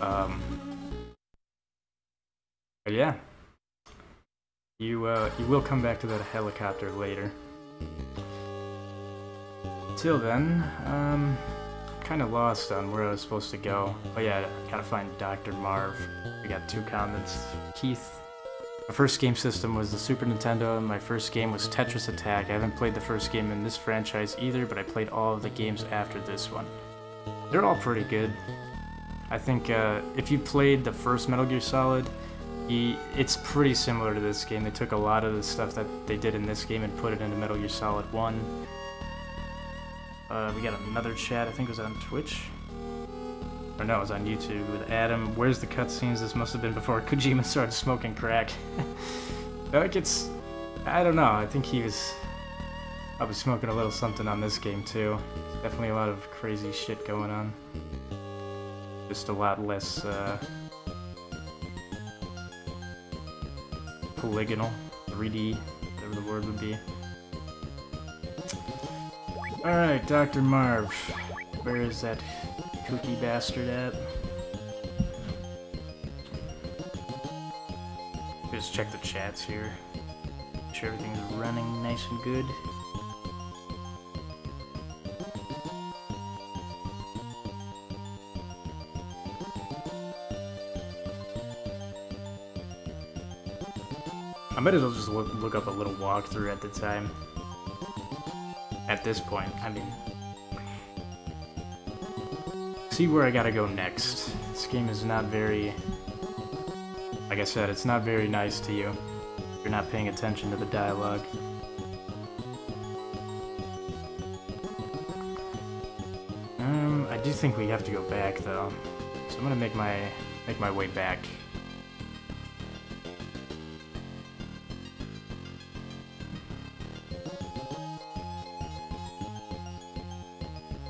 Um, but yeah, you uh, you will come back to that helicopter later. Till then, um, kind of lost on where I was supposed to go. Oh yeah, gotta find Dr. Marv. We got two comments. Keith my first game system was the Super Nintendo, and my first game was Tetris Attack. I haven't played the first game in this franchise either, but I played all of the games after this one. They're all pretty good. I think uh, if you played the first Metal Gear Solid, it's pretty similar to this game. They took a lot of the stuff that they did in this game and put it into Metal Gear Solid 1. Uh, we got another chat, I think it was on Twitch. Or no, it was on YouTube with Adam. Where's the cutscenes? This must have been before Kojima started smoking crack. like it's... I don't know, I think he was probably smoking a little something on this game too. There's definitely a lot of crazy shit going on. Just a lot less, uh... Polygonal, 3D, whatever the word would be. Alright, Dr. Marv. Where is that kooky bastard at? Just check the chats here. Make sure everything's running nice and good. I might as well just look, look up a little walkthrough at the time. At this point, I mean, see where I gotta go next. This game is not very... Like I said, it's not very nice to you. You're not paying attention to the dialogue. Um, I do think we have to go back, though. So I'm gonna make my make my way back.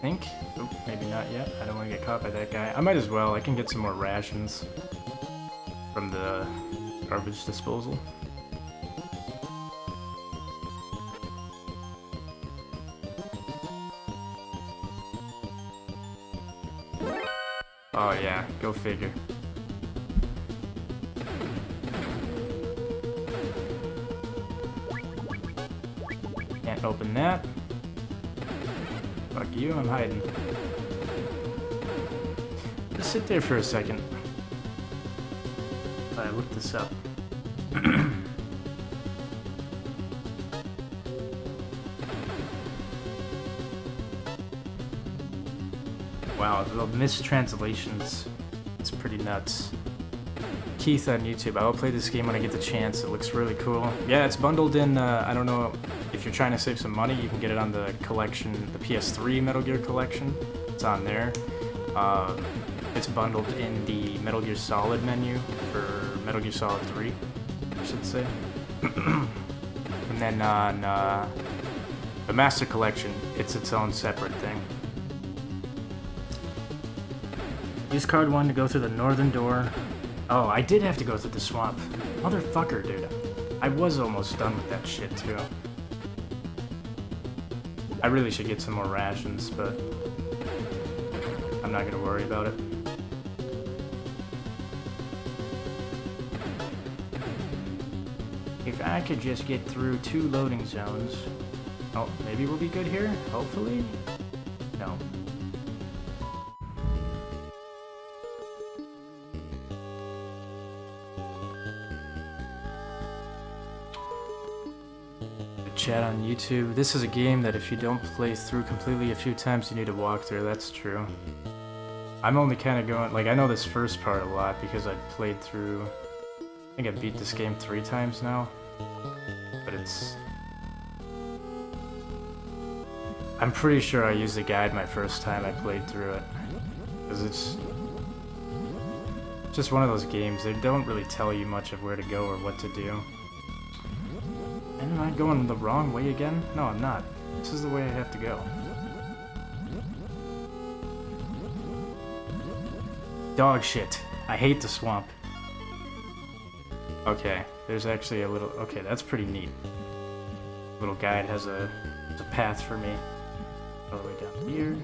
Think. Maybe not yet. I don't want to get caught by that guy. I might as well. I can get some more rations from the garbage disposal. Oh yeah, go figure. Can't open that. Fuck you, I'm hiding. Just sit there for a second. I look this up. wow, the mistranslations, it's pretty nuts. Keith on YouTube. I will play this game when I get the chance. It looks really cool. Yeah, it's bundled in, uh, I don't know, if you're trying to save some money, you can get it on the collection, the PS3 Metal Gear collection. It's on there. Uh, it's bundled in the Metal Gear Solid menu for Metal Gear Solid 3, I should say. and then on uh, the Master Collection, it's its own separate thing. Use card 1 to go through the northern door Oh, I did have to go through the swamp. Motherfucker, dude. I was almost done with that shit, too. I really should get some more rations, but... I'm not gonna worry about it. If I could just get through two loading zones... Oh, maybe we'll be good here? Hopefully? On YouTube. This is a game that if you don't play through completely a few times, you need to walk through. That's true. Mm-hmm. I'm only kind of going, like, I know this first part a lot because I've played through, I think I beat this game three times now. But it's... I'm pretty sure I used the guide my first time I played through it. Because it's just one of those games, they don't really tell you much of where to go or what to do. Am I going the wrong way again? No, I'm not. This is the way I have to go. Dog shit. I hate the swamp. Okay, there's actually a little... Okay, that's pretty neat. Little guide has a, a path for me. All the way down here.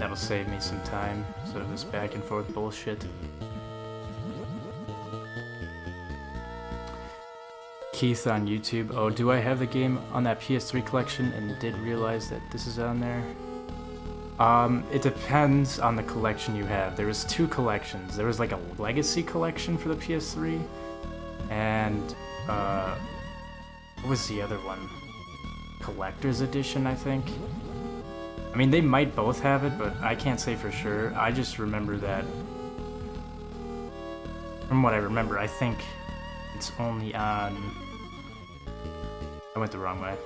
That'll save me some time, instead of this back and forth bullshit. Keith on YouTube. Oh, do I have the game on that PS3 collection and did realize that this is on there? Um, it depends on the collection you have. There was two collections. There was like a legacy collection for the PS3, and uh, what was the other one? Collector's edition, I think. I mean, they might both have it, but I can't say for sure. I just remember that. From what I remember, I think it's only on I went the wrong way.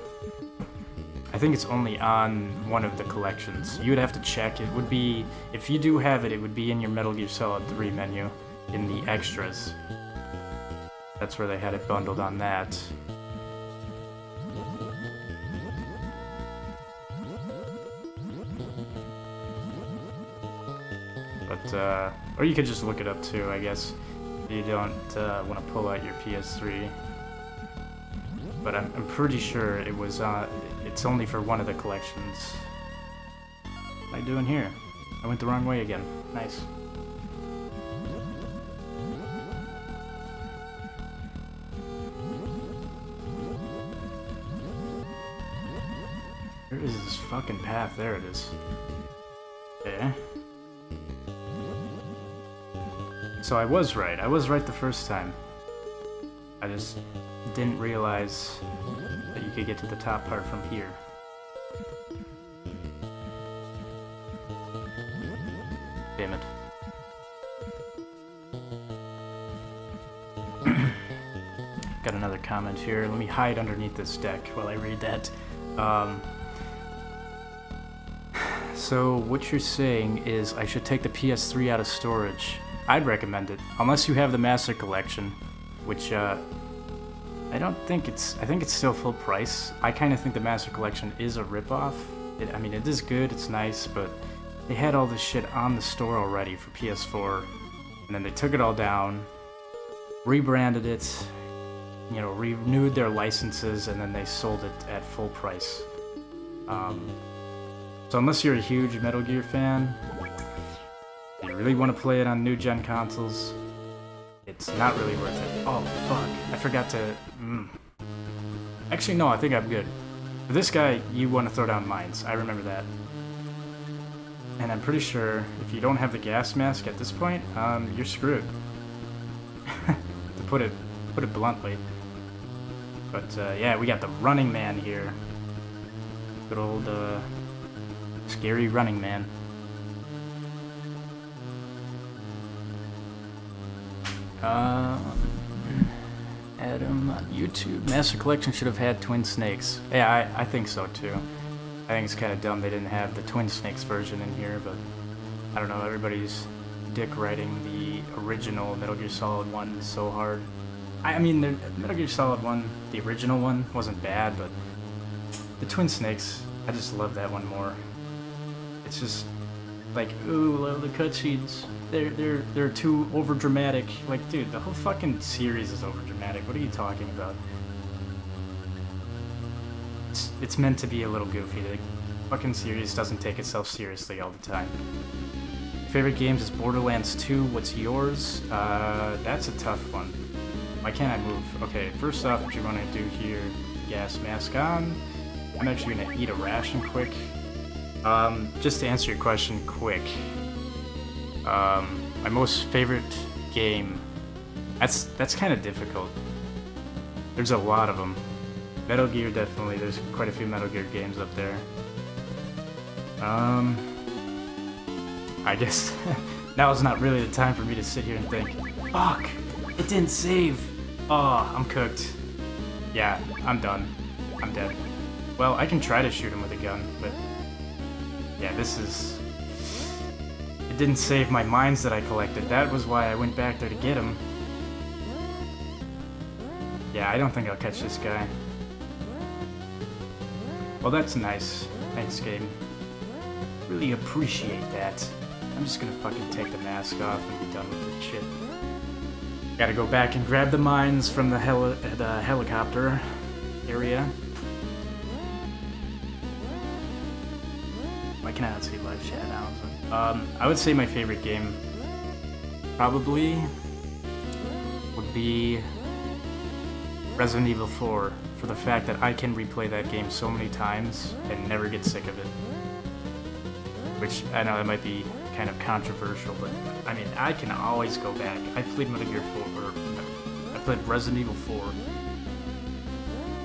I think it's only on one of the collections. You would have to check. It would be, if you do have it, it would be in your Metal Gear Solid 3 menu, in the extras. That's where they had it bundled on that. But, uh, or you could just look it up too, I guess. If you don't uh, want to pull out your PS3 but I'm, I'm pretty sure it was, uh, it's only for one of the collections. What am I doing here? I went the wrong way again. Nice. Where is this fucking path? There it is. Okay. So I was right. I was right the first time. I just didn't realize that you could get to the top part from here. Damn it. Got another comment here. Let me hide underneath this deck while I read that. Um, so what you're saying is I should take the PS3 out of storage. I'd recommend it, unless you have the Master Collection, which uh, I don't think it's. I think it's still full price. I kind of think the Master Collection is a ripoff. It, I mean, it is good. It's nice, but they had all this shit on the store already for PS4, and then they took it all down, rebranded it, you know, renewed their licenses, and then they sold it at full price. Um, so unless you're a huge Metal Gear fan, you really want to play it on new gen consoles, it's not really worth it. Oh, fuck. I forgot to... Mm. Actually, no, I think I'm good. For this guy, you want to throw down mines. I remember that. And I'm pretty sure if you don't have the gas mask at this point, um, you're screwed. to put it, put it bluntly. But uh, yeah, we got the running man here. Good old, uh, scary running man. Uh, Adam YouTube. Master Collection should have had Twin Snakes. Yeah, I, I think so too. I think it's kind of dumb they didn't have the Twin Snakes version in here, but I don't know, everybody's dick writing the original Metal Gear Solid 1 so hard. I, I mean, the Metal Gear Solid 1, the original one, wasn't bad, but the Twin Snakes, I just love that one more. It's just like, ooh, the cutscenes they're they're they're too over dramatic. Like, dude, the whole fucking series is over dramatic. What are you talking about? It's it's meant to be a little goofy. The fucking series doesn't take itself seriously all the time. Favorite games is Borderlands 2. What's yours? Uh, that's a tough one. Why can't I move? Okay, first off, what you want to do here, gas mask on. I'm actually gonna eat a ration quick. Um, just to answer your question quick, um, my most favorite game. That's that's kind of difficult. There's a lot of them. Metal Gear definitely. There's quite a few Metal Gear games up there. Um, I guess now is not really the time for me to sit here and think, fuck, it didn't save. Oh, I'm cooked. Yeah, I'm done. I'm dead. Well, I can try to shoot him with a gun, but yeah, this is it didn't save my mines that I collected. That was why I went back there to get them. Yeah, I don't think I'll catch this guy. Well, that's nice. Thanks, game. Really appreciate that. I'm just gonna fucking take the mask off and be done with this shit. Gotta go back and grab the mines from the, heli the helicopter area. I not see live chat? Um, I would say my favorite game probably would be Resident Evil 4 for the fact that I can replay that game so many times and never get sick of it. Which I know that might be kind of controversial, but I mean, I can always go back. I played Metal Gear 4, or I played Resident Evil 4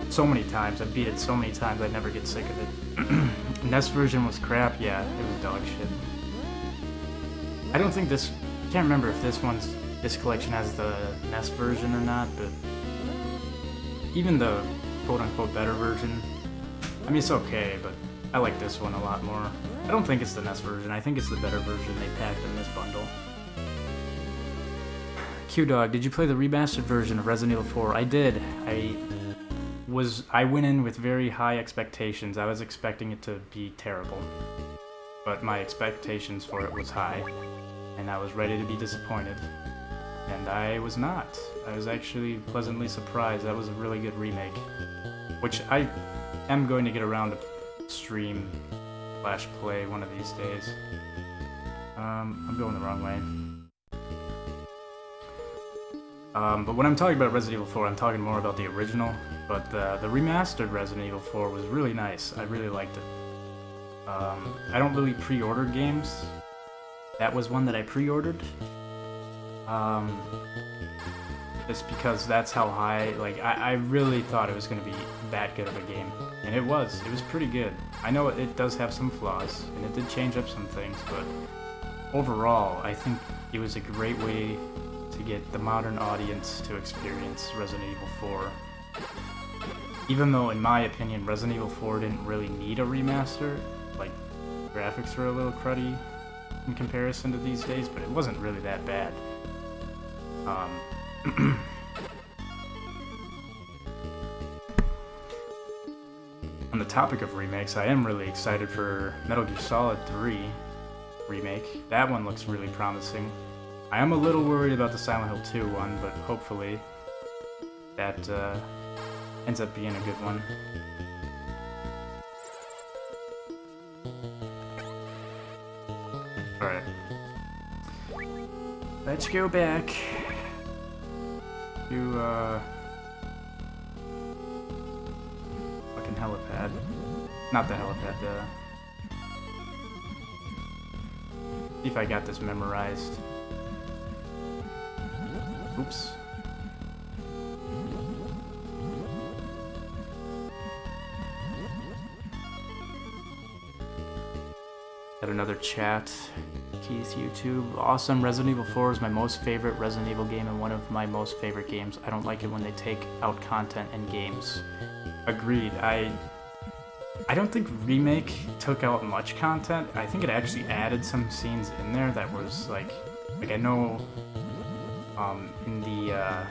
so many times. I beat it so many times, I never get sick of it. NES version was crap, yeah, it was dog shit. I don't think this, I can't remember if this one's, this collection has the NES version or not, but even the quote-unquote better version, I mean, it's okay, but I like this one a lot more. I don't think it's the NES version, I think it's the better version they packed in this bundle. Q-Dog, did you play the remastered version of Resident Evil 4? I did. I was, I went in with very high expectations. I was expecting it to be terrible. But my expectations for it was high and I was ready to be disappointed. And I was not. I was actually pleasantly surprised. That was a really good remake. Which I am going to get around to stream slash play one of these days. Um, I'm going the wrong way. Um, but when I'm talking about Resident Evil 4, I'm talking more about the original. But the, the remastered Resident Evil 4 was really nice. I really liked it. Um, I don't really pre-order games, that was one that I pre-ordered. Um, just because that's how high, like, I, I really thought it was going to be that good of a game. And it was. It was pretty good. I know it, it does have some flaws, and it did change up some things, but overall, I think it was a great way to get the modern audience to experience Resident Evil 4. Even though, in my opinion, Resident Evil 4 didn't really need a remaster, like, graphics were a little cruddy, in comparison to these days, but it wasn't really that bad. Um, on the topic of remakes, I am really excited for Metal Gear Solid 3 remake. That one looks really promising. I am a little worried about the Silent Hill 2 one, but hopefully that uh, ends up being a good one. Alright. Let's go back to, uh... Fucking helipad. Not the helipad, the... See if I got this memorized. Oops. Got another chat. Keith YouTube. Awesome. Resident Evil 4 is my most favorite Resident Evil game and one of my most favorite games. I don't like it when they take out content in games. Agreed. I I don't think Remake took out much content. I think it actually added some scenes in there that was like like I know um in the uh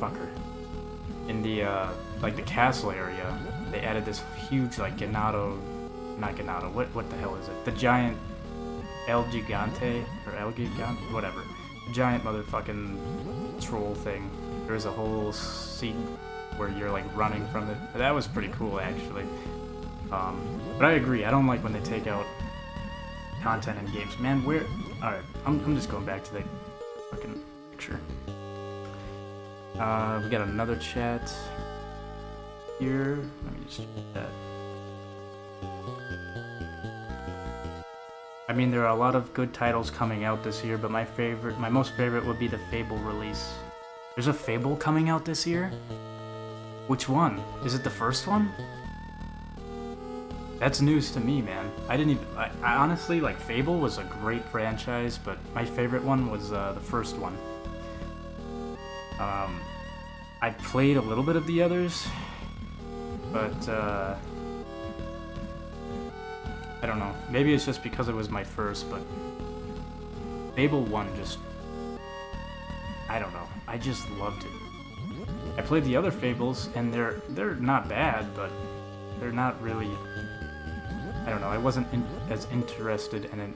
fucker. In the uh like the castle area, they added this huge like Ganado not Ganado, what what the hell is it? The giant El Gigante, or El Gigante, whatever. Giant motherfucking troll thing. There's a whole scene where you're like running from it. That was pretty cool actually. Um, but I agree, I don't like when they take out content in games. Man, where... Alright, I'm, I'm just going back to the picture. Uh, we got another chat here. Let me just that. I mean, there are a lot of good titles coming out this year, but my favorite, my most favorite would be the Fable release. There's a Fable coming out this year? Which one? Is it the first one? That's news to me, man. I didn't even, I, I honestly, like, Fable was a great franchise, but my favorite one was uh, the first one. Um, I played a little bit of the others, but, uh, I don't know. Maybe it's just because it was my first, but Fable 1 just... I don't know. I just loved it. I played the other Fables, and they're they're not bad, but they're not really... I don't know, I wasn't in, as interested and in,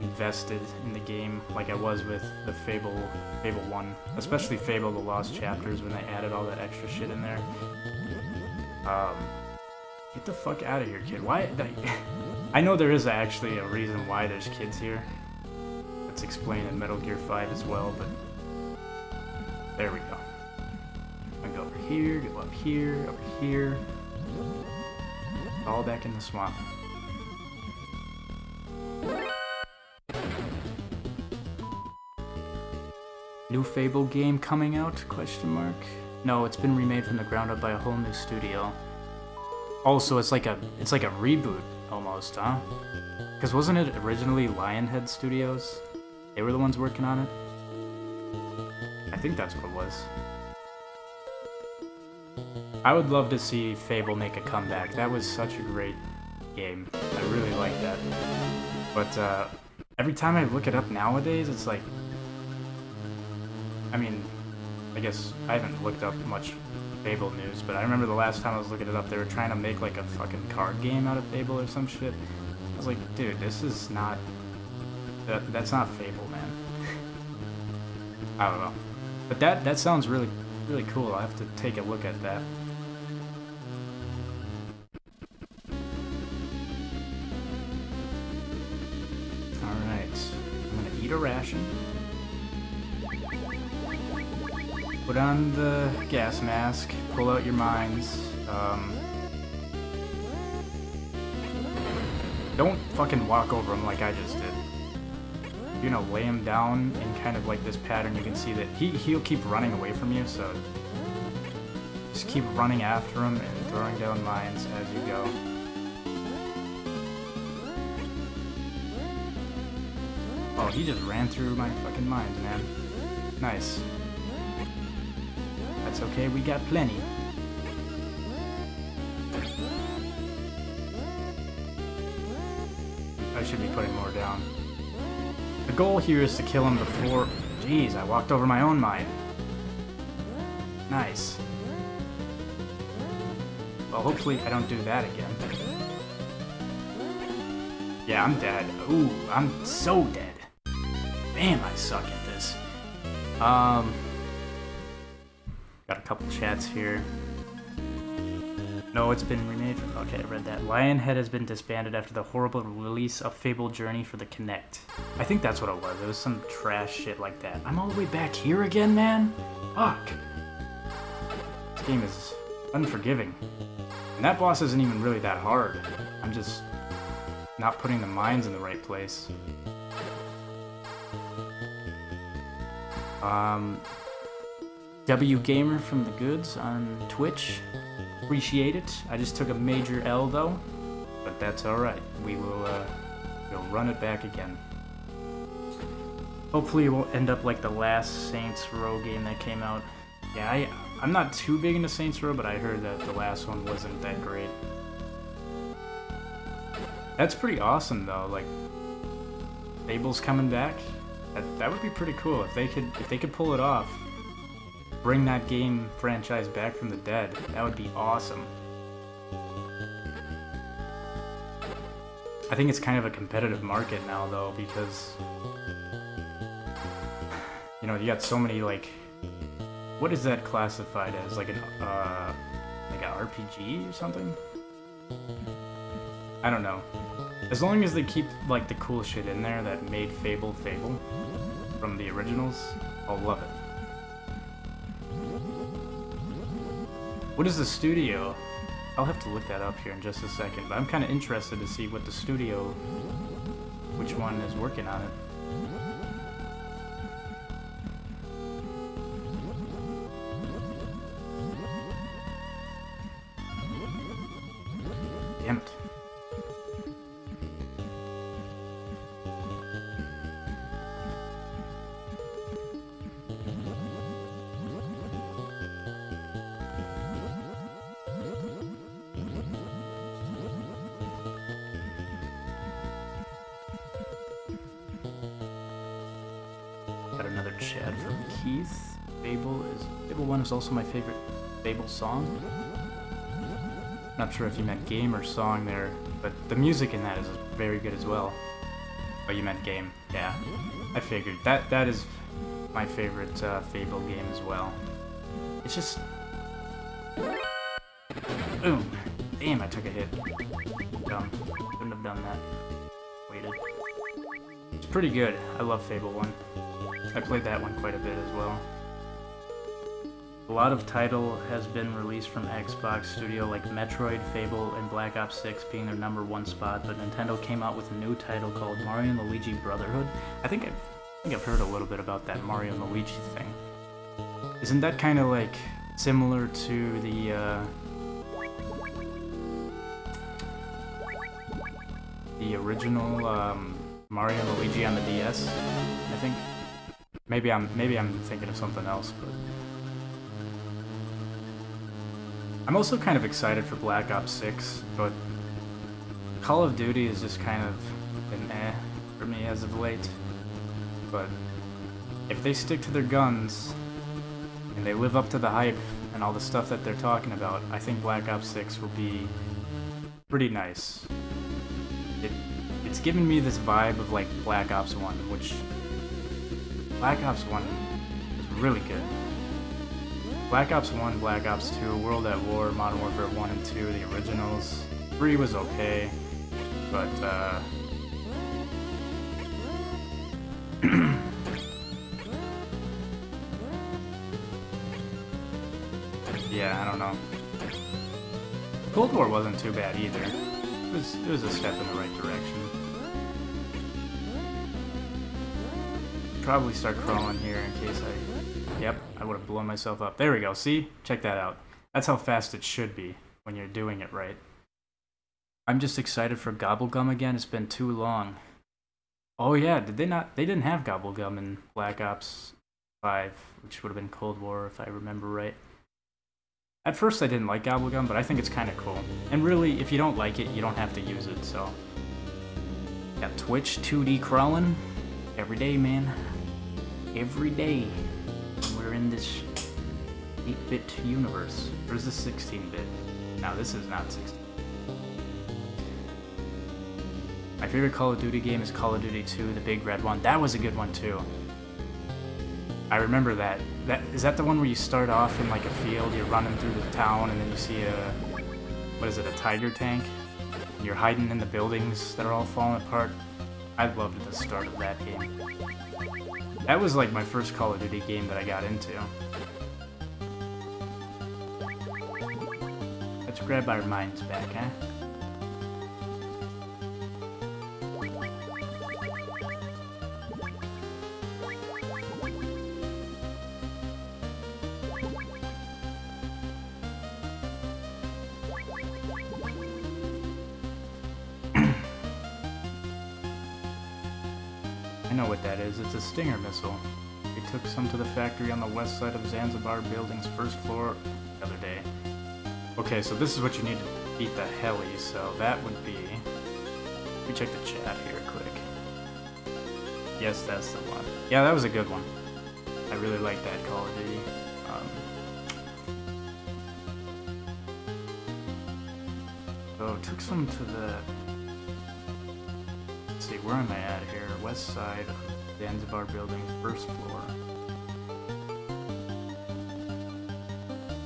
invested in the game like I was with the Fable Fable 1. Especially Fable The Lost Chapters when they added all that extra shit in there. Um, get the fuck out of here, kid. Why... I know there is actually a reason why there's kids here. That's explained in Metal Gear 5 as well, but there we go. I go over here, go up here, over here. All back in the swamp. New Fable game coming out? Question mark. No, it's been remade from the ground up by a whole new studio. Also, it's like a it's like a reboot almost, huh? Because wasn't it originally Lionhead Studios? They were the ones working on it? I think that's what it was. I would love to see Fable make a comeback. That was such a great game. I really like that. But uh, every time I look it up nowadays, it's like... I mean, I guess I haven't looked up much Fable news, but I remember the last time I was looking it up, they were trying to make like a fucking card game out of Fable or some shit. I was like, dude, this is not... That, that's not Fable, man. I don't know. But that, that sounds really, really cool. i have to take a look at that. Put on the gas mask, pull out your mines. Um, don't fucking walk over him like I just did. You're gonna lay him down in kind of like this pattern. You can see that he, he'll keep running away from you, so just keep running after him and throwing down mines as you go. Oh, he just ran through my fucking mines, man. Nice. Okay, we got plenty. I should be putting more down. The goal here is to kill him before... Jeez, I walked over my own mine. Nice. Well, hopefully I don't do that again. Yeah, I'm dead. Ooh, I'm so dead. Damn, I suck at this. Um, couple chats here. No, it's been remade. Okay, I read that. Lionhead has been disbanded after the horrible release of Fable Journey for the Kinect. I think that's what it was. It was some trash shit like that. I'm all the way back here again, man? Fuck. This game is unforgiving. And that boss isn't even really that hard. I'm just not putting the mines in the right place. Um, W Gamer from the Goods on Twitch. Appreciate it. I just took a major L though, but that's all right. We will uh, we'll run it back again. Hopefully, it won't end up like the last Saints Row game that came out. Yeah, I I'm not too big into Saints Row, but I heard that the last one wasn't that great. That's pretty awesome though. Like Fable's coming back. That that would be pretty cool if they could if they could pull it off. Bring that game franchise back from the dead. That would be awesome. I think it's kind of a competitive market now though because you know, you got so many like what is that classified as? Like an uh like an RPG or something? I don't know. As long as they keep like the cool shit in there that made Fable Fable from the originals, I'll love it. What is the studio? I'll have to look that up here in just a second, but I'm kind of interested to see what the studio, which one is working on it. Also my favorite Fable song. Not sure if you meant game or song there, but the music in that is very good as well. Oh, you meant game. Yeah. I figured. That that is my favorite uh, Fable game as well. It's just... Boom! Damn, I took a hit. Dumb. Couldn't have done that. Waited. It's pretty good. I love Fable 1. I played that one quite a bit as well. A lot of title has been released from Xbox Studio, like Metroid, Fable, and Black Ops 6 being their number one spot, but Nintendo came out with a new title called Mario and Luigi Brotherhood. I think I've, I think I've heard a little bit about that Mario and Luigi thing. Isn't that kind of like similar to the uh, the original um, Mario and Luigi on the DS? I think. Maybe I'm maybe I'm thinking of something else, but. I'm also kind of excited for Black Ops 6, but Call of Duty is just kind of been eh for me as of late. But if they stick to their guns and they live up to the hype and all the stuff that they're talking about, I think Black Ops 6 will be pretty nice. It, it's giving me this vibe of like Black Ops 1, which Black Ops 1 is really good. Black Ops 1, Black Ops 2, World at War, Modern Warfare 1 and 2, the originals. 3 was okay, but uh... yeah, I don't know. Cold War wasn't too bad either. It was, it was a step in the right direction. Probably start crawling here in case I... Yep, I would have blown myself up. There we go, see? Check that out. That's how fast it should be when you're doing it right. I'm just excited for Gobblegum again. It's been too long. Oh yeah, did they not? They didn't have Gobblegum in Black Ops 5, which would have been Cold War if I remember right. At first I didn't like Gobblegum, but I think it's kind of cool. And really, if you don't like it, you don't have to use it, so... Got Twitch 2D crawling. Every day, man. Every day. We're in this 8-bit universe. Or is this 16-bit? Now this is not 16. My favorite Call of Duty game is Call of Duty 2, the big red one. That was a good one too. I remember that. That is that the one where you start off in like a field, you're running through the town, and then you see a what is it, a tiger tank? And you're hiding in the buildings that are all falling apart. I loved the start of that game. That was like my first Call of Duty game that I got into. Let's grab our minds back, huh? What that is. It's a Stinger missile. They took some to the factory on the west side of Zanzibar building's first floor the other day. Okay, so this is what you need to beat the heli, so that would be... Let me check the chat here quick. Yes, that's the one. Yeah, that was a good one. I really like that Call of Duty. Um, so, took some to the see, where am I at here? West side of Zanzibar building, first floor.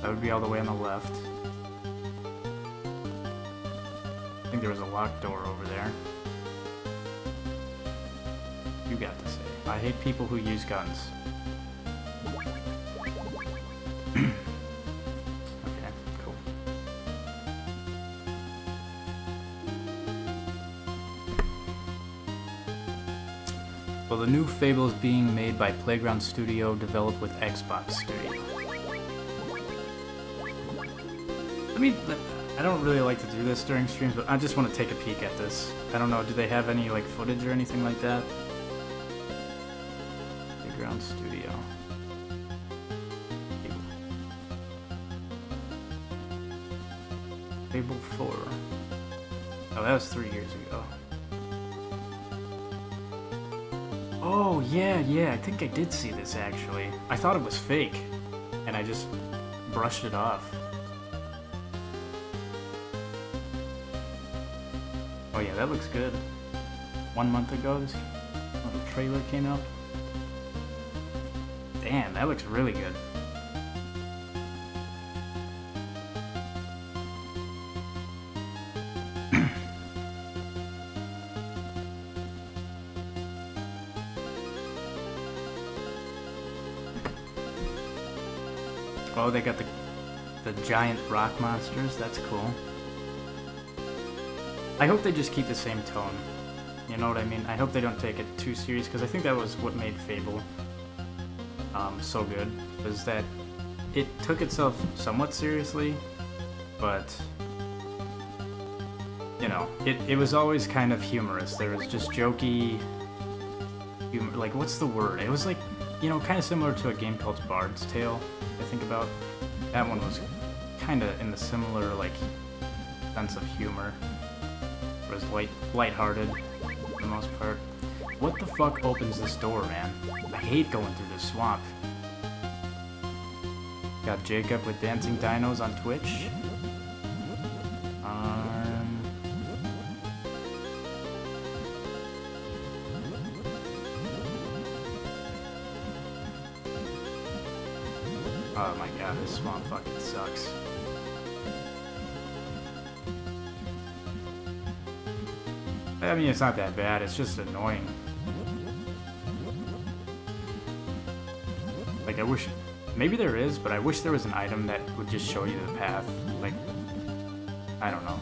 That would be all the way on the left. I think there was a locked door over there. You got to say. I hate people who use guns. The new Fable is being made by Playground Studio, developed with Xbox Studio. I mean, I don't really like to do this during streams, but I just want to take a peek at this. I don't know, do they have any like footage or anything like that? Playground Studio. Fable. Fable 4. Oh, that was three years ago. Oh, yeah, yeah, I think I did see this actually. I thought it was fake, and I just brushed it off. Oh yeah, that looks good. One month ago, this little trailer came out. Damn, that looks really good. Oh, they got the the giant rock monsters. That's cool. I hope they just keep the same tone. You know what I mean? I hope they don't take it too serious because I think that was what made Fable um, so good. Was that it took itself somewhat seriously, but you know, it, it was always kind of humorous. There was just jokey humor. Like, what's the word? It was like, you know, kind of similar to a game called Bard's Tale. Think about that one was kind of in the similar like sense of humor. It was light, lighthearted for the most part. What the fuck opens this door, man? I hate going through this swamp. Got Jacob with Dancing Dinos on Twitch. God, this swamp fucking sucks. I mean, it's not that bad, it's just annoying. Like, I wish... Maybe there is, but I wish there was an item that would just show you the path. Like, I don't know.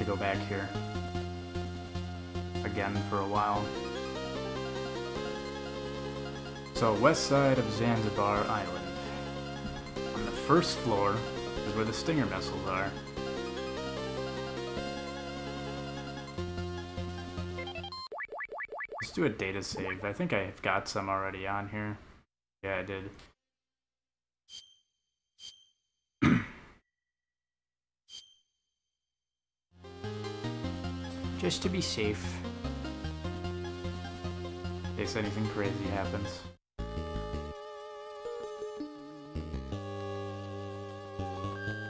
To go back here again for a while. So, west side of Zanzibar Island. On the first floor is where the Stinger missiles are. Let's do a data save. I think I've got some already on here. Yeah, I did. Just to be safe. In case anything crazy happens.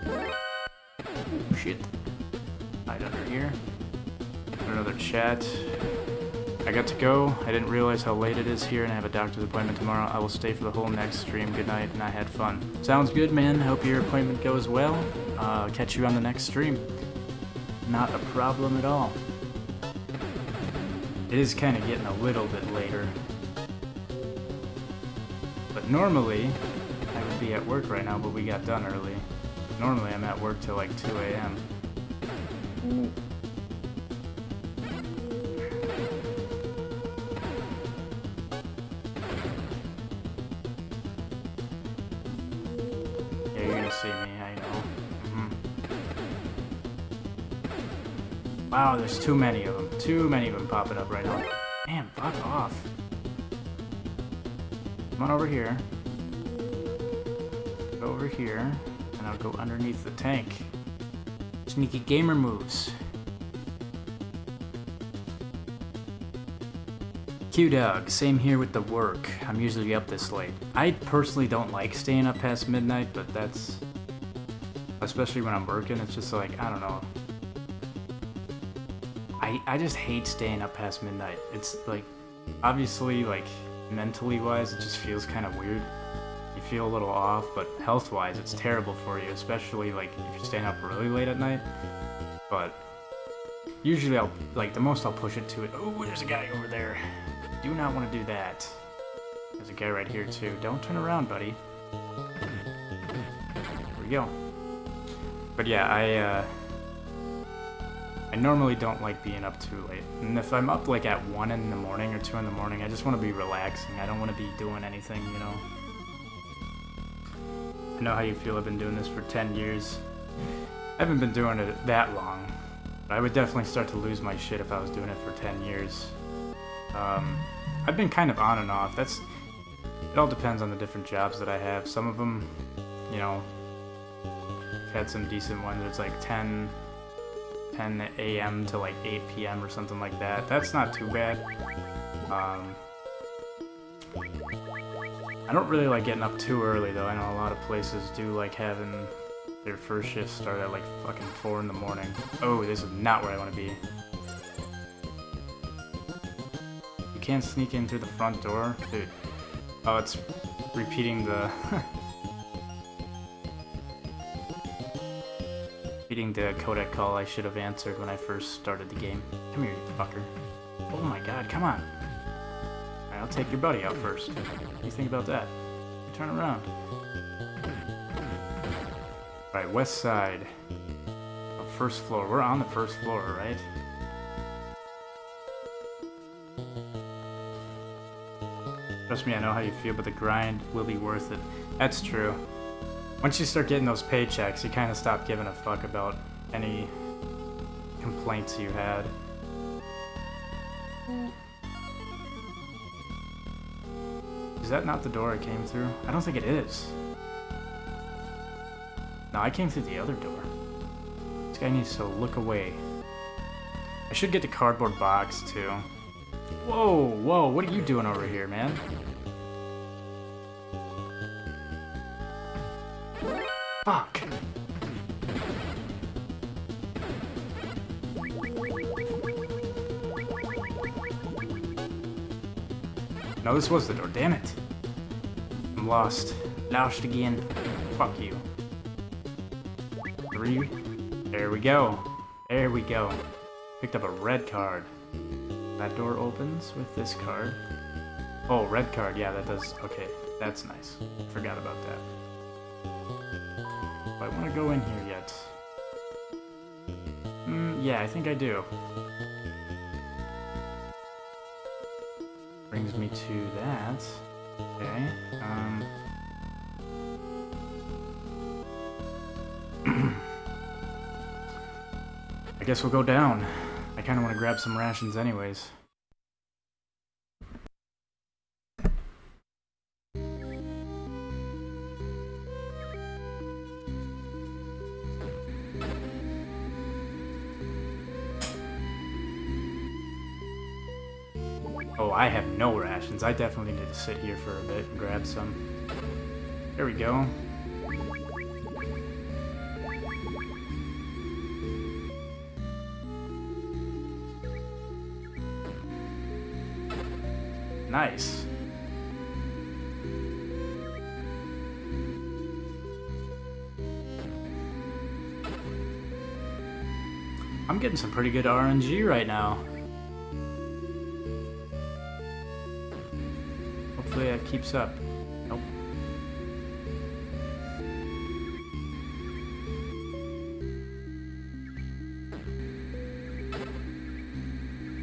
Oh, shit. Hide under here. Another chat. I got to go. I didn't realize how late it is here and I have a doctor's appointment tomorrow. I will stay for the whole next stream. Good night, and I had fun. Sounds good, man. Hope your appointment goes well. Uh, catch you on the next stream. Not a problem at all. It is kind of getting a little bit later. But normally, I would be at work right now, but we got done early. Normally, I'm at work till like 2 a.m. Yeah, you're gonna see me, I know. Mhm. Wow, there's too many of them. Too many of them popping up right now. Man, fuck off. Come on over here. Go over here, and I'll go underneath the tank. Sneaky gamer moves. Q-Dog, same here with the work. I'm usually up this late. I personally don't like staying up past midnight, but that's... Especially when I'm working, it's just like, I don't know. I, just hate staying up past midnight. It's like, obviously, like, mentally wise, it just feels kind of weird. You feel a little off, but health wise, it's terrible for you, especially like if you're staying up really late at night. But usually, I'll like the most I'll push it to it. Oh, there's a guy over there. Do not want to do that. There's a guy right here too. Don't turn around, buddy. There we go. But yeah, I uh, I normally don't like being up too late. And if I'm up like at 1 in the morning or 2 in the morning, I just want to be relaxing. I don't want to be doing anything, you know. I know how you feel. I've been doing this for 10 years. I haven't been doing it that long. But I would definitely start to lose my shit if I was doing it for 10 years. Um, I've been kind of on and off. That's it all depends on the different jobs that I have. Some of them, you know, had some decent ones. It's like 10, 10 a.m. to like 8 p.m. or something like that. That's not too bad. Um, I don't really like getting up too early though. I know a lot of places do like having their first shift start at like fucking 4 in the morning. Oh, this is not where I want to be. You can't sneak in through the front door? Dude. Oh, it's repeating the... repeating the codec call I should have answered when I first started the game. Come here, you fucker. Oh my god, come on. I'll take your buddy out first. What do you think about that? You turn around. Alright, west side. Oh, first floor. We're on the first floor, right? Trust me, I know how you feel, but the grind will be worth it. That's true. Once you start getting those paychecks, you kind of stop giving a fuck about any complaints you had. Is that not the door I came through? I don't think it is. No, I came through the other door. This guy needs to look away. I should get the cardboard box, too. Whoa, whoa, what are you doing over here, man? Fuck. No, this was the door, damn it. I'm lost. Lost again. Fuck you. Three. There we go. There we go. Picked up a red card. That door opens with this card. Oh, red card. Yeah, that does. Okay, that's nice. Forgot about that. Do I want to go in here yet? Mm, yeah, I think I do. Brings me to that. Okay. Um. I guess we'll go down. I kind of want to grab some rations anyways. Oh, I have no rations. I definitely need to sit here for a bit and grab some. There we go. Nice. I'm getting some pretty good RNG right now. Hopefully that keeps up. Nope.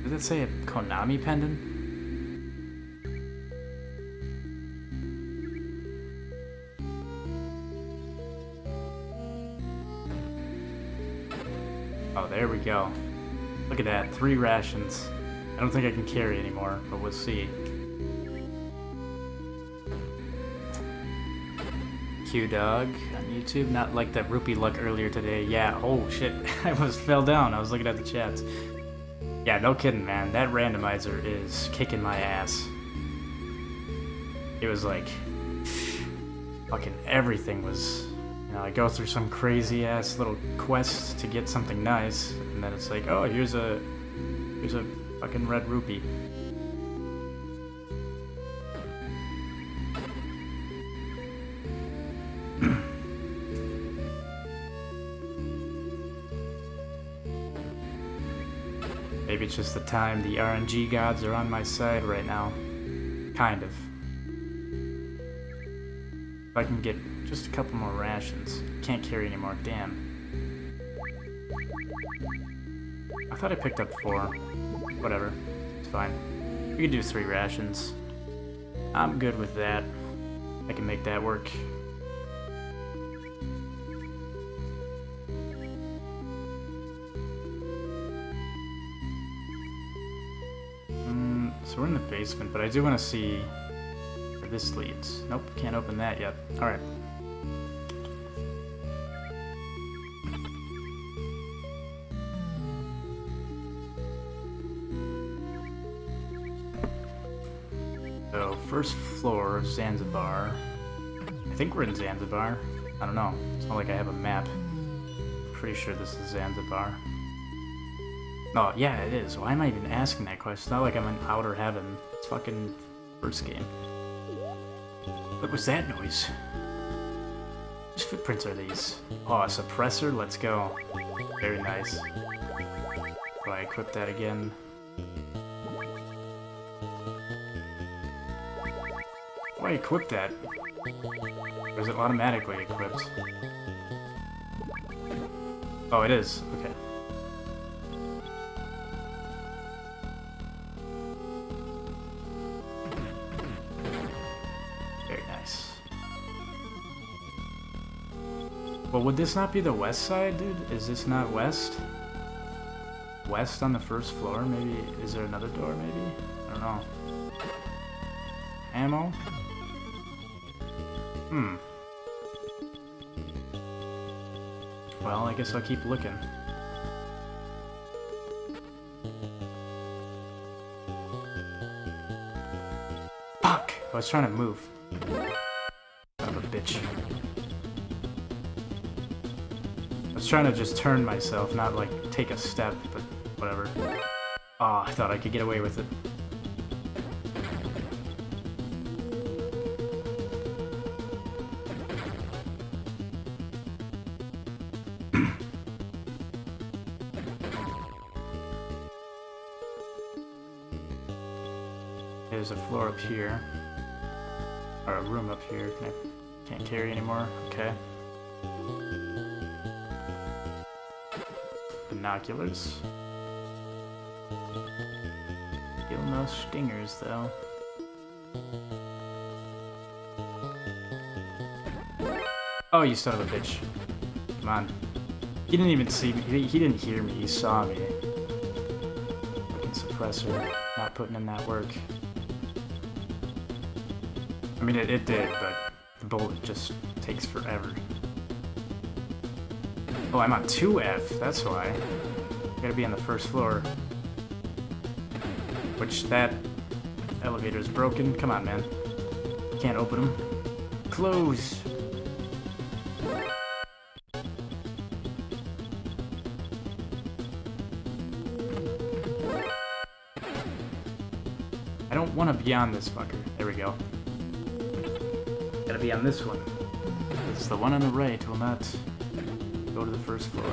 Does it say a Konami pendant? Oh, there we go. Look at that, three rations. I don't think I can carry anymore, but we'll see. Q Dog on YouTube, not like that rupee luck earlier today. Yeah, oh shit, I almost fell down. I was looking at the chats. Yeah, no kidding, man. That randomizer is kicking my ass. It was like, fucking everything was you know, I go through some crazy ass little quest to get something nice, and then it's like, oh, here's a here's a fucking red rupee. Just the time the RNG gods are on my side right now. Kind of. If I can get just a couple more rations. Can't carry anymore, damn. I thought I picked up four. Whatever, it's fine. We can do three rations. I'm good with that. I can make that work. Basement, but I do want to see where this leads. Nope, can't open that yet. Alright. So, first floor of Zanzibar. I think we're in Zanzibar. I don't know. It's not like I have a map. Pretty sure this is Zanzibar. Oh, yeah, it is. Why am I even asking that question? It's not like I'm in outer heaven. It's fucking first game. What was that noise? Whose footprints are these? Oh, a suppressor? Let's go. Very nice. Do I equip that again? I equip that? Or is it automatically equipped? Oh, it is. Okay. Well, would this not be the west side, dude? Is this not west? West on the first floor, maybe? Is there another door, maybe? I don't know. Ammo? Hmm. Well, I guess I'll keep looking. Fuck! I was trying to move. Son of a bitch. Trying to just turn myself, not like take a step, but whatever. Oh, I thought I could get away with it. There's a floor up here. Or a room up here. Can I can't carry anymore? Okay. Binoculars. Still no stingers though. Oh, you son of a bitch. Come on. He didn't even see me. He, didn't hear me. He saw me. Fucking suppressor. Not putting in that work. I mean, it, it did, but the bullet just takes forever. Oh, I'm on 2F, that's why. Gotta be on the first floor. Which, that elevator's broken. Come on, man. Can't open them. Close. I don't want to be on this fucker. There we go. Gotta be on this one. It's the one on the right will not go to the first floor.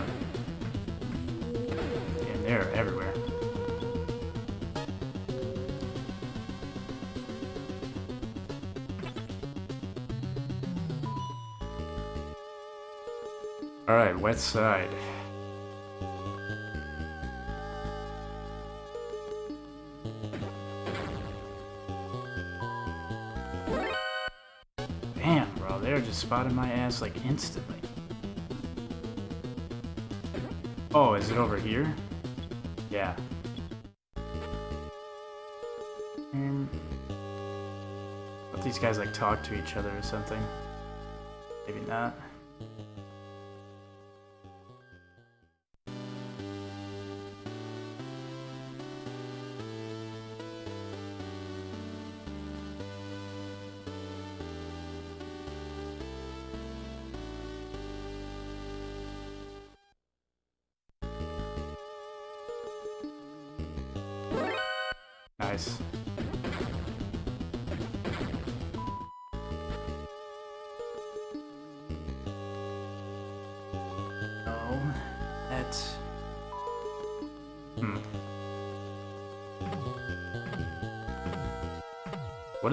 And they're everywhere. Alright, wet side. Damn, bro, they're just spotting my ass like instantly. Oh, is it over here? Yeah. Um, these guys like talk to each other or something. Maybe not.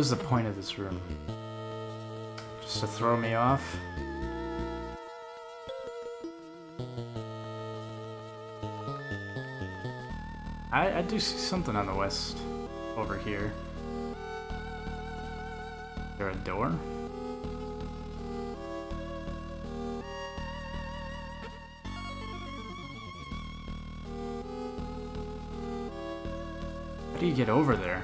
Is the point of this room? Just to throw me off? I, I do see something on the west over here. Is there a door? How do you get over there?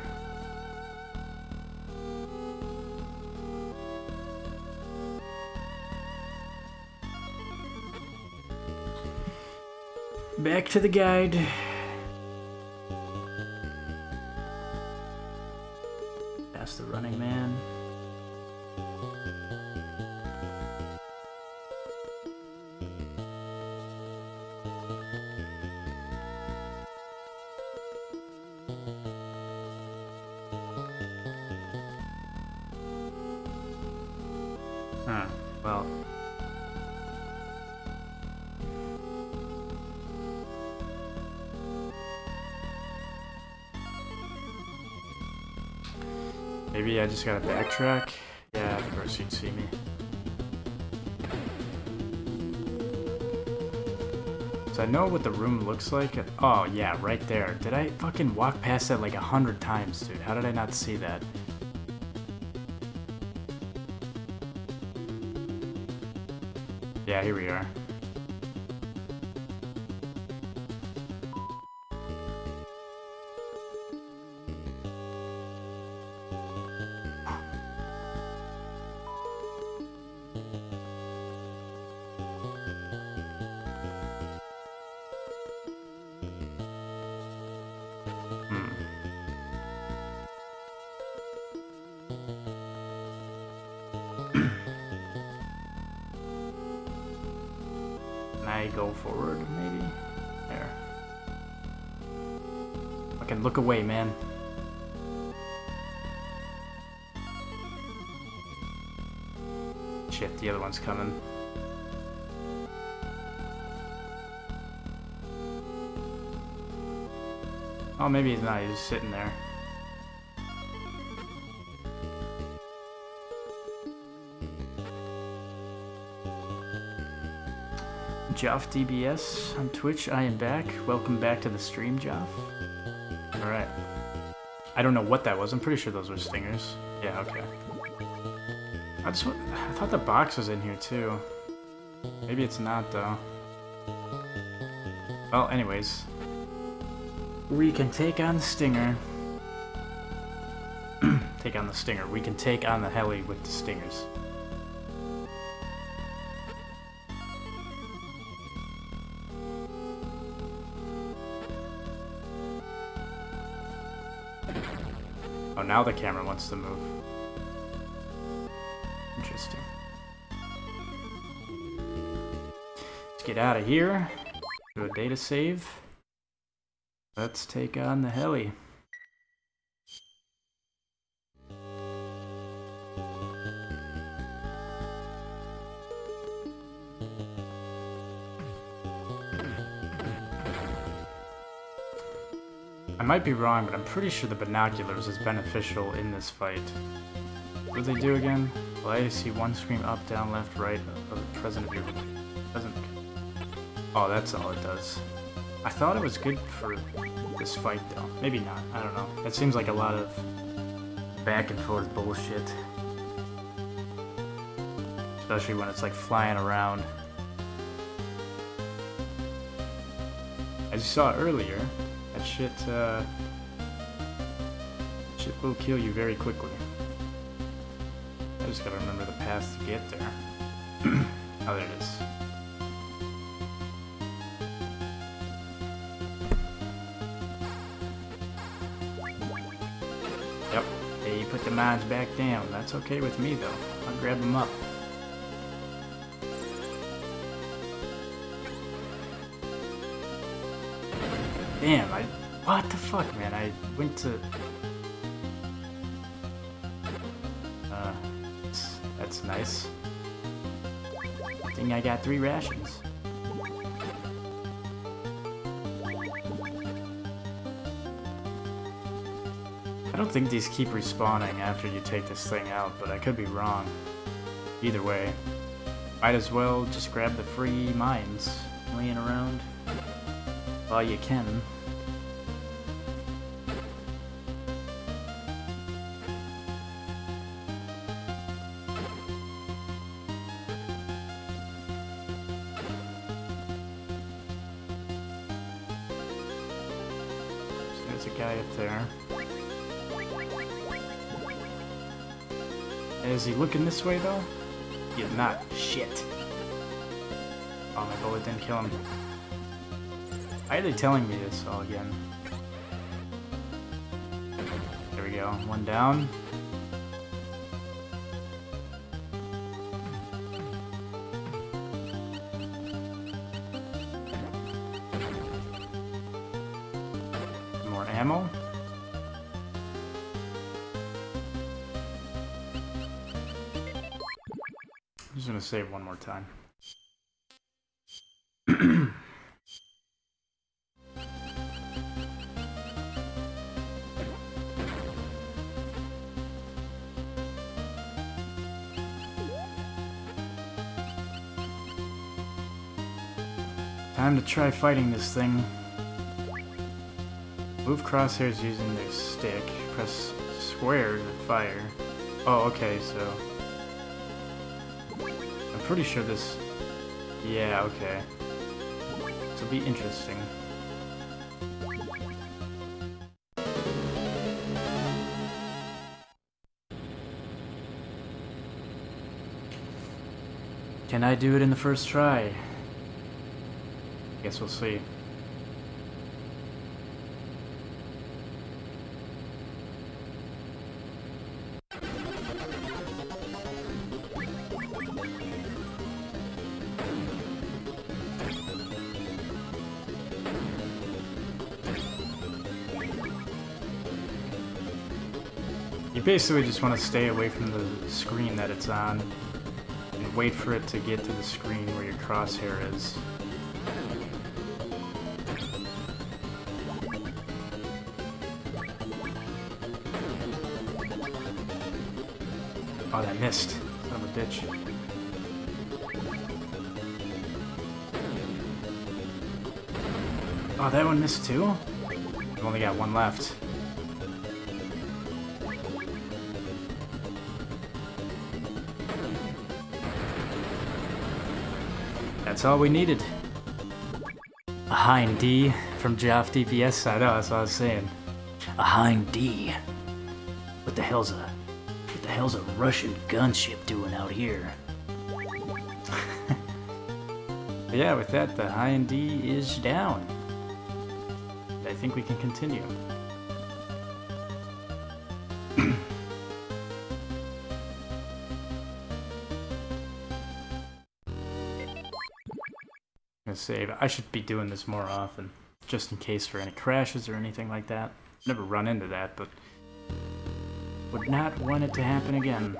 Back to the guide. I just gotta backtrack? Yeah, of course you'd see me. So I know what the room looks like. Oh, yeah, right there. Did I fucking walk past that like a hundred times, dude? How did I not see that? Yeah, here we are. One's coming. Oh, maybe he's not. He's just sitting there. Joff DBS on Twitch. I am back. Welcome back to the stream, Joff. All right. I don't know what that was. I'm pretty sure those were stingers. Yeah. Okay. I just. I thought the box was in here too. Maybe it's not though. Well, anyways, we can take on the stinger. take on the stinger. We can take on the heli with the stingers. Oh, now now the camera wants to move. Get out of here. Do a data save. Let's take on the heli. I might be wrong, but I'm pretty sure the binoculars is beneficial in this fight. What do they do again? Allow you to see one screen up, down, left, right of the present of your present. Oh, that's all it does. I thought it was good for this fight, though. Maybe not. I don't know. It seems like a lot of back and forth bullshit. Especially when it's like flying around. As you saw earlier, that shit, uh, shit will kill you very quickly. I just gotta remember the path to get there. oh, there it is. Mines back down. That's okay with me, though. I'll grab them up. Damn, I... What the fuck, man? I went to... Uh, that's, nice. Think I got three rations. Don't think these keep respawning after you take this thing out, but I could be wrong. Either way, might as well just grab the free mines laying around while you can. He looking this way though? He's not. Shit. Oh, my bullet didn't kill him. Why are they telling me this all again? There we go. One down. Time. Time to try fighting this thing. Move crosshairs using the stick. Press square to fire. Oh, okay, so... Pretty sure this... Yeah, okay. This will be interesting. Can I do it in the first try? Guess we'll see. Basically just want to stay away from the screen that it's on and wait for it to get to the screen where your crosshair is. Oh, that missed. Son of a bitch. Oh, that one missed too? I've only got one left. That's all we needed. A Hind D from Joff DBS. I know, oh, that's what I was saying. A Hind D. What the hell's a what the hell's a Russian gunship doing out here? yeah, with that, the Hind D is down. I think we can continue. I should be doing this more often, just in case for any crashes or anything like that. Never run into that, but would not want it to happen again.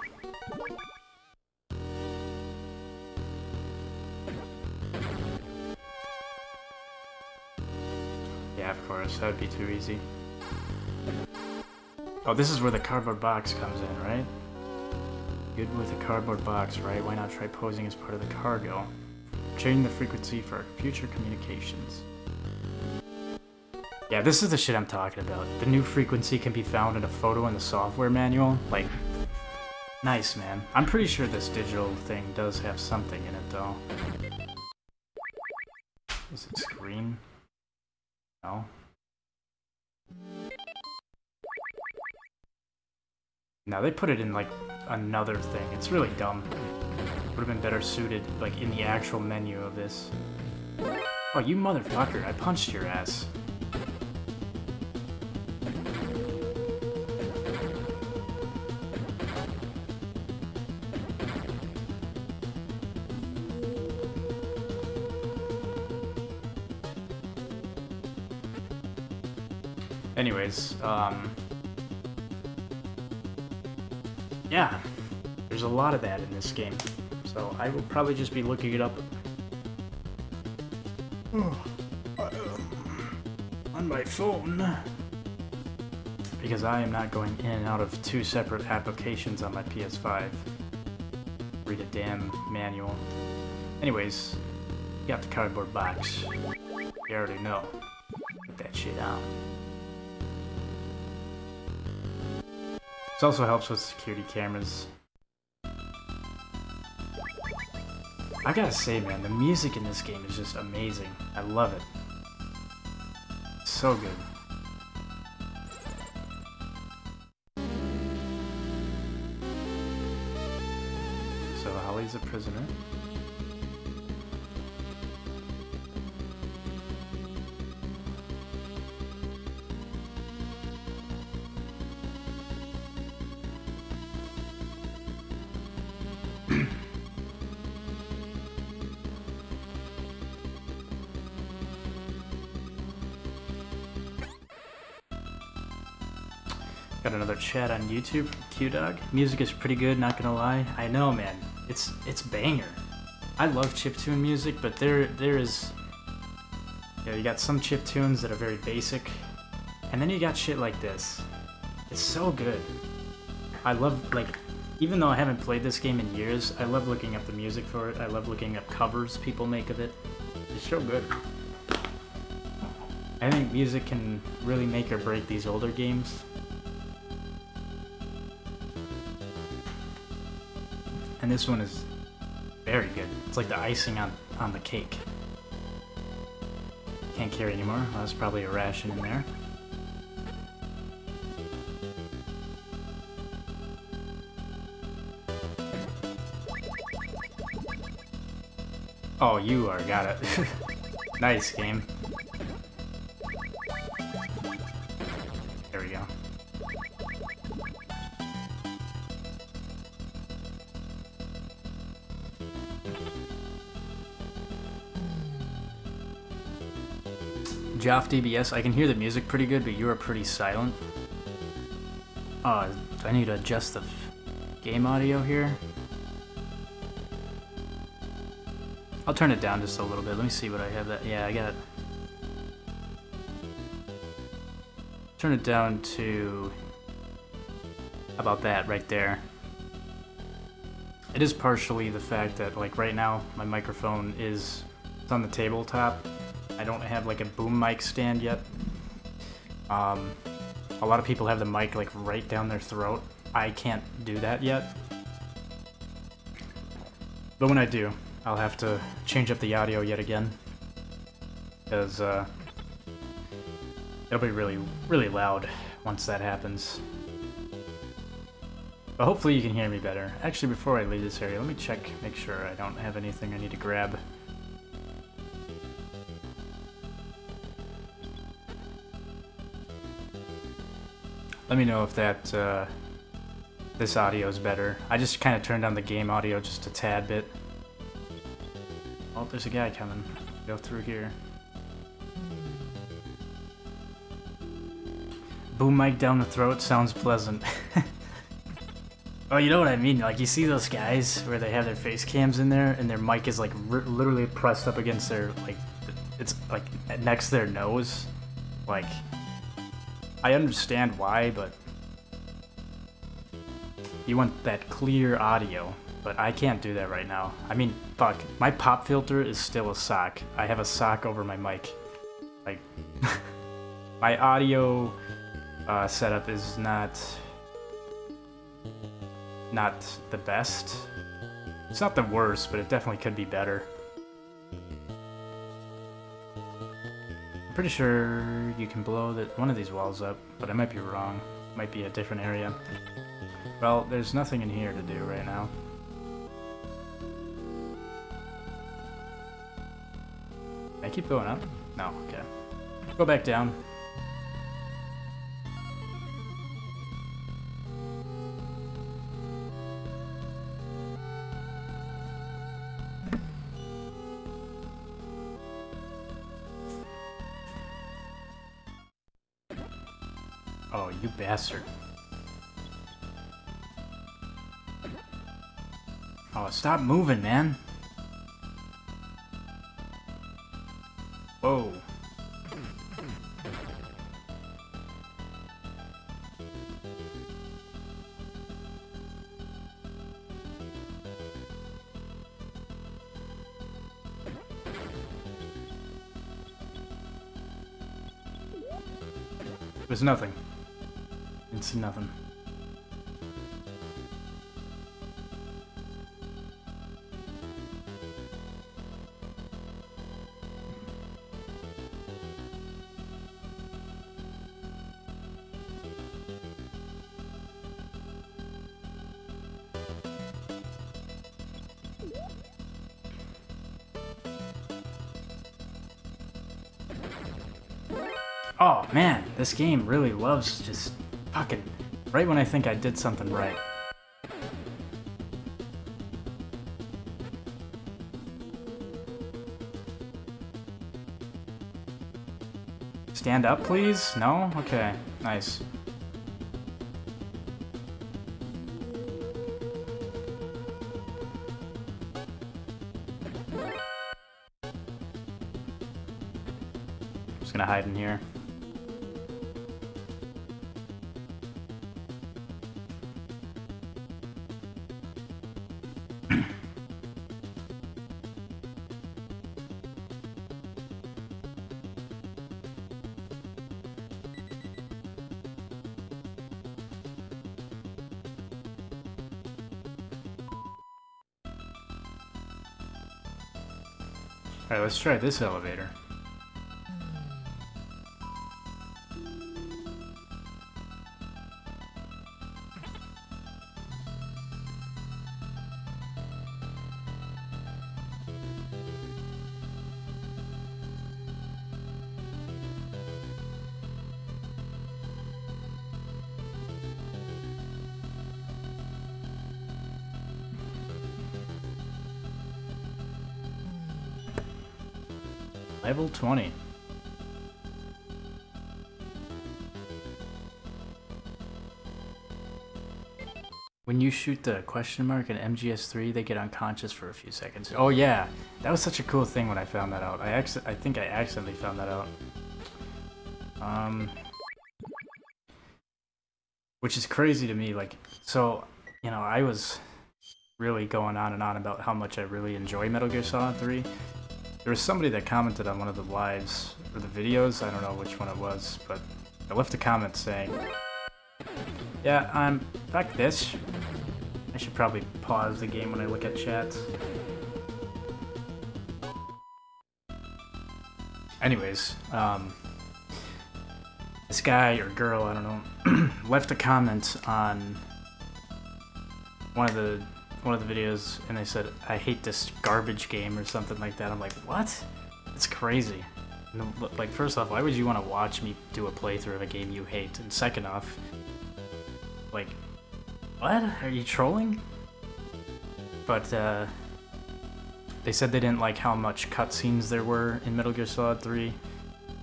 Yeah, of course, that would be too easy. Oh, this is where the cardboard box comes in, right? Good with a cardboard box, right? Why not try posing as part of the cargo? Changing the frequency for future communications. Yeah, this is the shit I'm talking about. The new frequency can be found in a photo in the software manual. Like, nice, man. I'm pretty sure this digital thing does have something in it, though. Is it screen? No. Now they put it in like another thing. It's really dumb. Would have been better suited like in the actual menu of this. Oh, you motherfucker, I punched your ass. Anyways, um... yeah, there's a lot of that in this game. So I will probably just be looking it up oh, um, on my phone. Because I am not going in and out of two separate applications on my PS5. Read a damn manual. Anyways, got the cardboard box. You already know. Put that shit out. This also helps with security cameras. I gotta say, man, the music in this game is just amazing. I love it. So good. So Holly's a prisoner. Chat on YouTube from Q-Dog. Music is pretty good, not gonna lie. I know, man. It's it's banger. I love chiptune music, but there there is... You know, you got some chip tunes that are very basic, and then you got shit like this. It's so good. I love, like, even though I haven't played this game in years, I love looking up the music for it. I love looking up covers people make of it. It's so good. I think music can really make or break these older games. And this one is very good. It's like the icing on, on the cake. Can't carry anymore. Well, that's probably a ration in there. Oh, you are. Got it. nice game. Joff DBS, I can hear the music pretty good, but you are pretty silent. Uh, do I need to adjust the game audio here? I'll turn it down just a little bit. Let me see what I have that. Yeah, I got. it. Turn it down to about that right there. It is partially the fact that like right now my microphone is on the tabletop. I don't have like a boom mic stand yet. Um, a lot of people have the mic like right down their throat. I can't do that yet. But when I do, I'll have to change up the audio yet again. Because, uh, it'll be really, really loud once that happens. But hopefully you can hear me better. Actually, before I leave this area, let me check, make sure I don't have anything I need to grab. Let me know if that, uh, this audio is better. I just kind of turned down the game audio just a tad bit. Oh, there's a guy coming. Go through here. Boom mic down the throat sounds pleasant. oh, you know what I mean? Like, you see those guys where they have their face cams in there and their mic is like literally pressed up against their, like, it's like next to their nose? Like, I understand why, but you want that clear audio, but I can't do that right now. I mean, fuck, my pop filter is still a sock. I have a sock over my mic. Like, my audio uh, setup is not not the best. It's not the worst, but it definitely could be better. Pretty sure you can blow the, one of these walls up, but I might be wrong. Might be a different area. Well, there's nothing in here to do right now. I keep going up? No, okay. Go back down. Bastard. Oh, stop moving, man. Whoa. There's nothing. Didn't nothing. Oh man, this game really loves just right when I think I did something right. Stand up, please? No? Okay, nice. Just gonna hide in here. Let's try this elevator. 20. When you shoot the question mark in MGS3, they get unconscious for a few seconds. Oh yeah, that was such a cool thing when I found that out. I I think I accidentally found that out. Um, which is crazy to me. Like, so you know, I was really going on and on about how much I really enjoy Metal Gear Solid 3, there was somebody that commented on one of the lives, or the videos, I don't know which one it was, but I left a comment saying, Yeah, I'm... fuck this. I should probably pause the game when I look at chats. Anyways, um, this guy or girl, I don't know, left a comment on one of the one of the videos and they said, I hate this garbage game or something like that. I'm like, what? It's crazy. like, first off, why would you want to watch me do a playthrough of a game you hate? And second off, like, what? Are you trolling? But, uh, they said they didn't like how much cutscenes there were in Metal Gear Solid 3.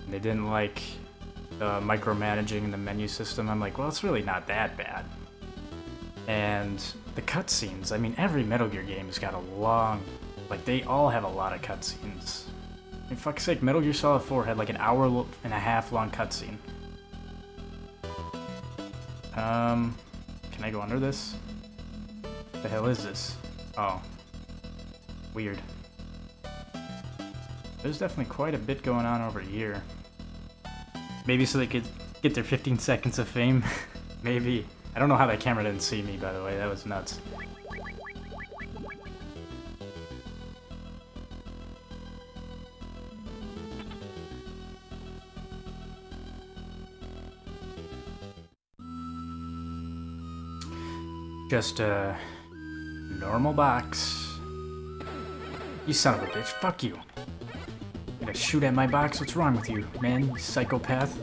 They didn't like the micromanaging in the menu system. I'm like, well, it's really not that bad. And the cutscenes, I mean, every Metal Gear game has got a long, like, they all have a lot of cutscenes. In fuck's sake, Metal Gear Solid 4 had like an hour and a half long cutscene. Um, can I go under this? The hell is this? Oh. Weird. There's definitely quite a bit going on over here. Maybe so they could get their 15 seconds of fame? Maybe. I don't know how that camera didn't see me, by the way. That was nuts. Just a normal box. You son of a bitch, fuck you. Gonna shoot at my box? What's wrong with you, man, psychopath?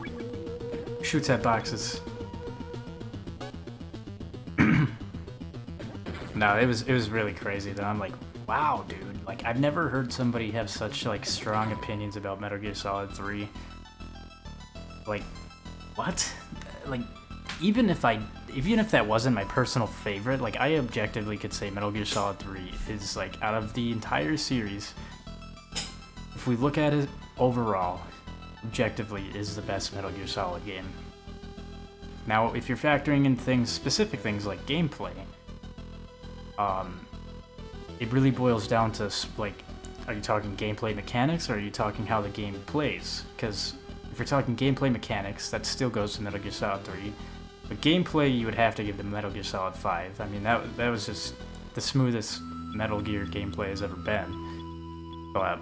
Shoots at boxes. No, it was it was really crazy though. I'm like, wow, dude. Like I've never heard somebody have such like strong opinions about Metal Gear Solid 3. Like, what? Like, even if I even if that wasn't my personal favorite, like I objectively could say Metal Gear Solid 3 is like out of the entire series, if we look at it overall, objectively is the best Metal Gear Solid game. Now, if you're factoring in things, specific things like gameplay, um, it really boils down to like, are you talking gameplay mechanics or are you talking how the game plays? Because if you're talking gameplay mechanics, that still goes to Metal Gear Solid 3 but gameplay, you would have to give the Metal Gear Solid 5. I mean, that, that was just the smoothest Metal Gear gameplay has ever been. But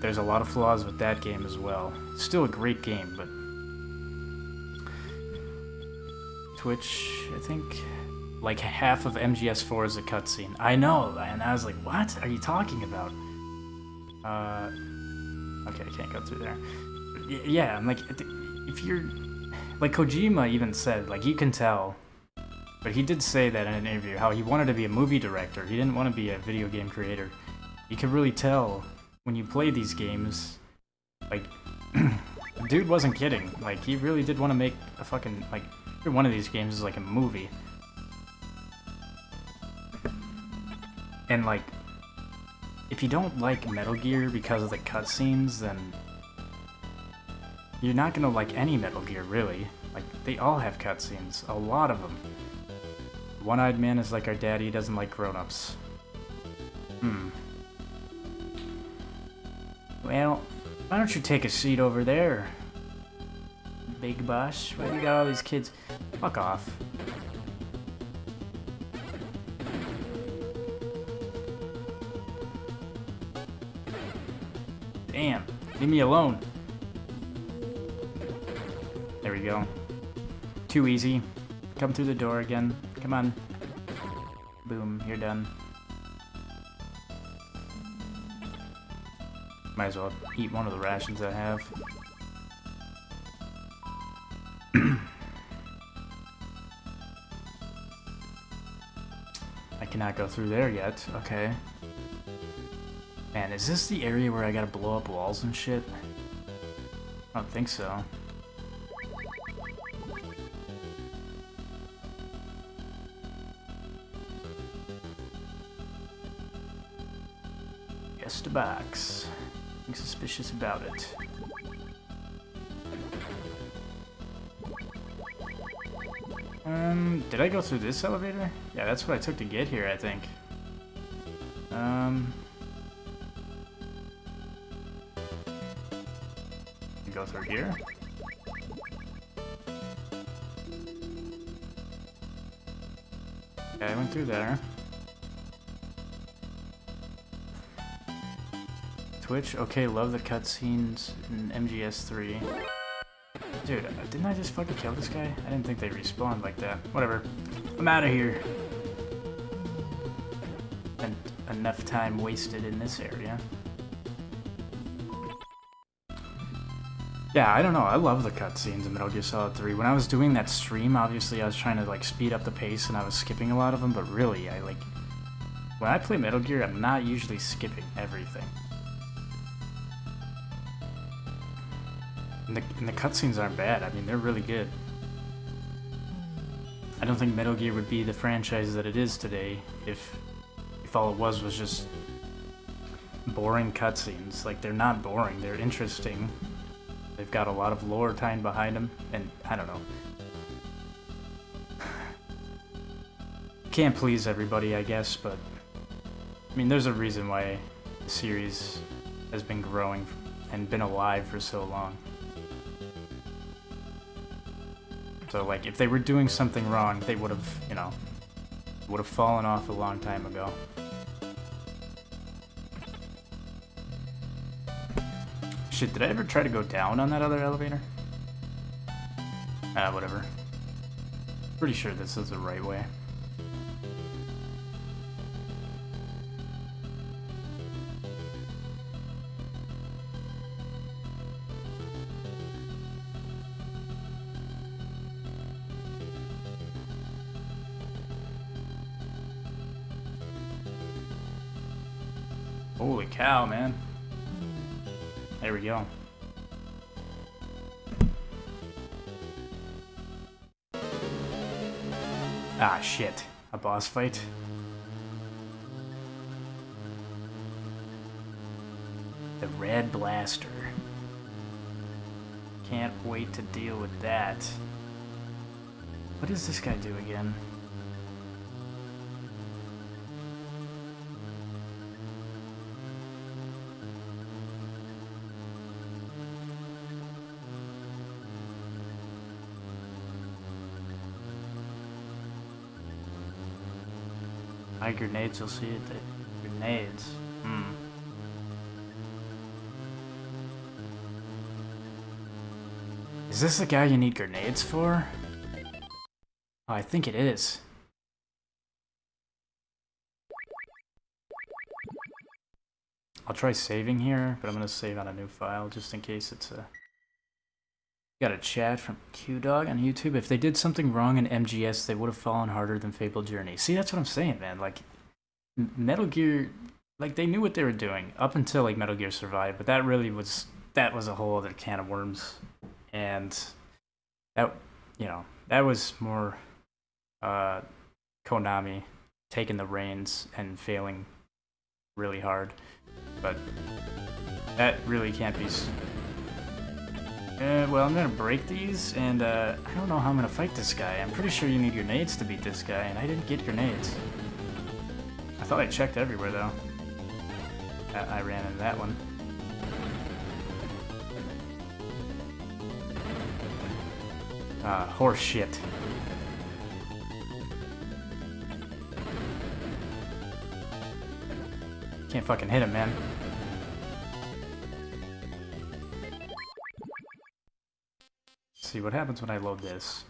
there's a lot of flaws with that game as well. It's Still a great game, but... Twitch, I think, like half of MGS4 is a cutscene. I know, and I was like, what are you talking about? Uh, okay, I can't go through there. Yeah, I'm like, if you're like Kojima even said, like you can tell, but he did say that in an interview how he wanted to be a movie director. He didn't want to be a video game creator. You could really tell when you play these games, like, dude wasn't kidding. Like he really did want to make a fucking like one of these games is like a movie. And like, if you don't like Metal Gear because of the cutscenes, then you're not gonna like any Metal Gear, really. Like, they all have cutscenes. A lot of them. One-Eyed Man is like our daddy, doesn't like grown-ups. Hmm. Well, why don't you take a seat over there? Big Boss? Why do you got all these kids? Fuck off. Damn, leave me alone There we go. Too easy. Come through the door again. Come on. Boom, you're done. Might as well eat one of the rations I have. I cannot go through there yet. Okay. Man, is this the area where I gotta blow up walls and shit? I don't think so. A box. Nothing suspicious about it. Um, did I go through this elevator? Yeah, that's what I took to get here, I think. Um... Go through here? Okay, I went through there. Twitch? Okay, love the cutscenes in MGS3. Dude, didn't I just fucking kill this guy? I didn't think they respawned like that. Whatever. I'm out of here. And enough time wasted in this area. Yeah, I don't know. I love the cutscenes in Metal Gear Solid 3. When I was doing that stream, obviously I was trying to like speed up the pace and I was skipping a lot of them, but really, I like when I play Metal Gear, I'm not usually skipping everything. And the, and the cutscenes aren't bad. I mean, they're really good. I don't think Metal Gear would be the franchise that it is today if if all it was was just boring cutscenes. Like, they're not boring. They're interesting. They've got a lot of lore tying behind them, and I don't know. Can't please everybody, I guess, but I mean, there's a reason why the series has been growing and been alive for so long. So, like, if they were doing something wrong, they would have, you know, would have fallen off a long time ago. Shit, did I ever try to go down on that other elevator? Ah, whatever. Pretty sure this is the right way. Holy cow, man. There we go. Ah, shit. A boss fight? The Red Blaster. Can't wait to deal with that. What does this guy do again? Grenades, you'll see it. Grenades. Hmm. Is this the guy you need grenades for? Oh, I think it is. I'll try saving here, but I'm gonna save on a new file just in case it's a... Got a chat from Q-Dog on YouTube. If they did something wrong in MGS, they would have fallen harder than Fable Journey. See, that's what I'm saying, man. Like, Metal Gear, like, they knew what they were doing up until, like, Metal Gear Survive, but that really was, that was a whole other can of worms. And that, you know, that was more uh, Konami taking the reins and failing really hard. But that really can't be uh, well, I'm gonna break these, and uh, I don't know how I'm gonna fight this guy. I'm pretty sure you need grenades to beat this guy, and I didn't get grenades. I thought I checked everywhere, though. I, I ran into that one. Ah, horse shit. Can't fucking hit him, man. See what happens when I load this.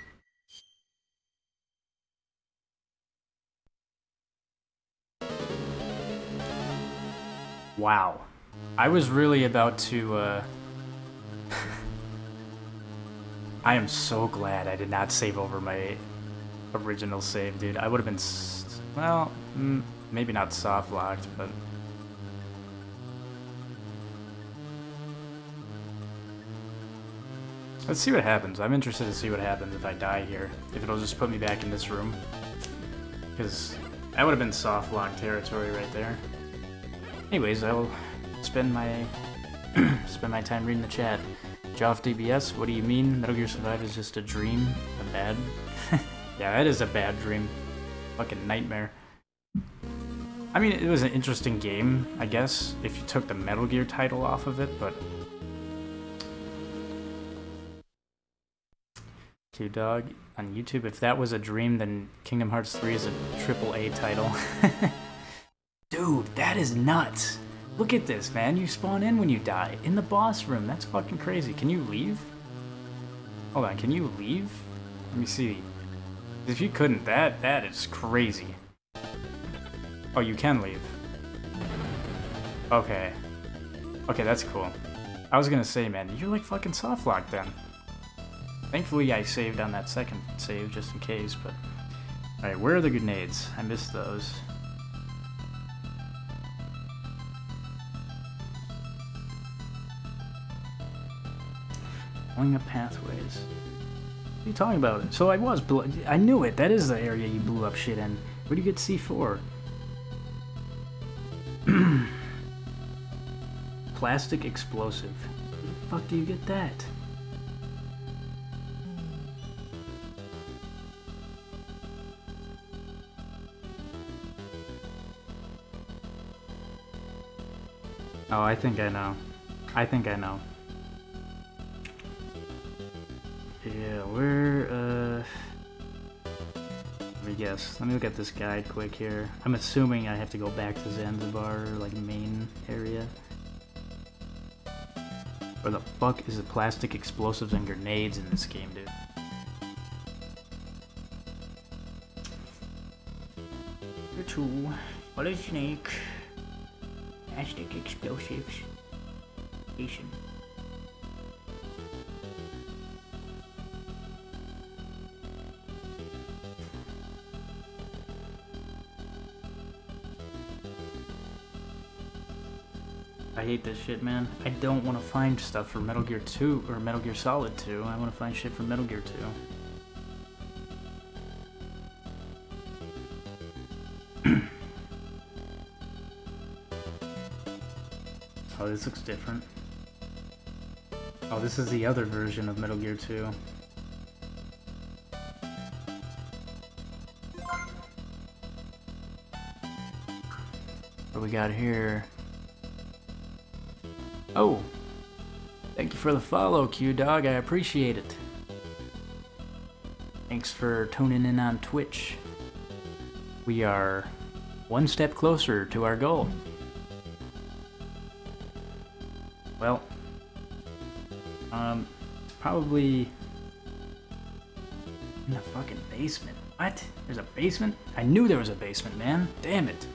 Wow. I was really about to, uh... I am so glad I did not save over my original save, dude. I would have been, well, maybe not soft locked, but Let's see what happens. I'm interested to see what happens if I die here. If it'll just put me back in this room. Because that would have been soft lock territory right there. Anyways, I will spend my spend my time reading the chat. Joff DBS, what do you mean? Metal Gear Survive is just a dream? A bad? yeah, that is a bad dream. Fucking nightmare. I mean, it was an interesting game, I guess, if you took the Metal Gear title off of it, but Q Dog on YouTube. If that was a dream, then Kingdom Hearts 3 is a triple A title. Dude, that is nuts. Look at this, man. You spawn in when you die. In the boss room. That's fucking crazy. Can you leave? Hold on, can you leave? Let me see. If you couldn't, that that is crazy. Oh, you can leave. Okay. Okay, that's cool. I was gonna say, man, you're like fucking soft locked then. Thankfully I saved on that second save just in case, but... Alright, where are the grenades? I missed those. Pulling up pathways. What are you talking about? So I was I knew it. That is the area you blew up shit in. Where do you get C4? Plastic explosive. The fuck do you get that? Oh, I think I know. I think I know. Yeah, we're, uh... Let me guess. Let me look at this guide quick here. I'm assuming I have to go back to Zanzibar, like, main area. Where the fuck is the plastic explosives and grenades in this game, dude? Two. What is snake? Explosives. I hate this shit, man. I don't want to find stuff for Metal Gear 2 or Metal Gear Solid 2. I want to find shit for Metal Gear 2. Oh, this looks different. Oh, this is the other version of Metal Gear 2. What we got here? Oh! Thank you for the follow, Q-Dog. I appreciate it. Thanks for tuning in on Twitch. We are one step closer to our goal. Well, um, probably in the fucking basement. What? There's a basement? I knew there was a basement, man. Damn it.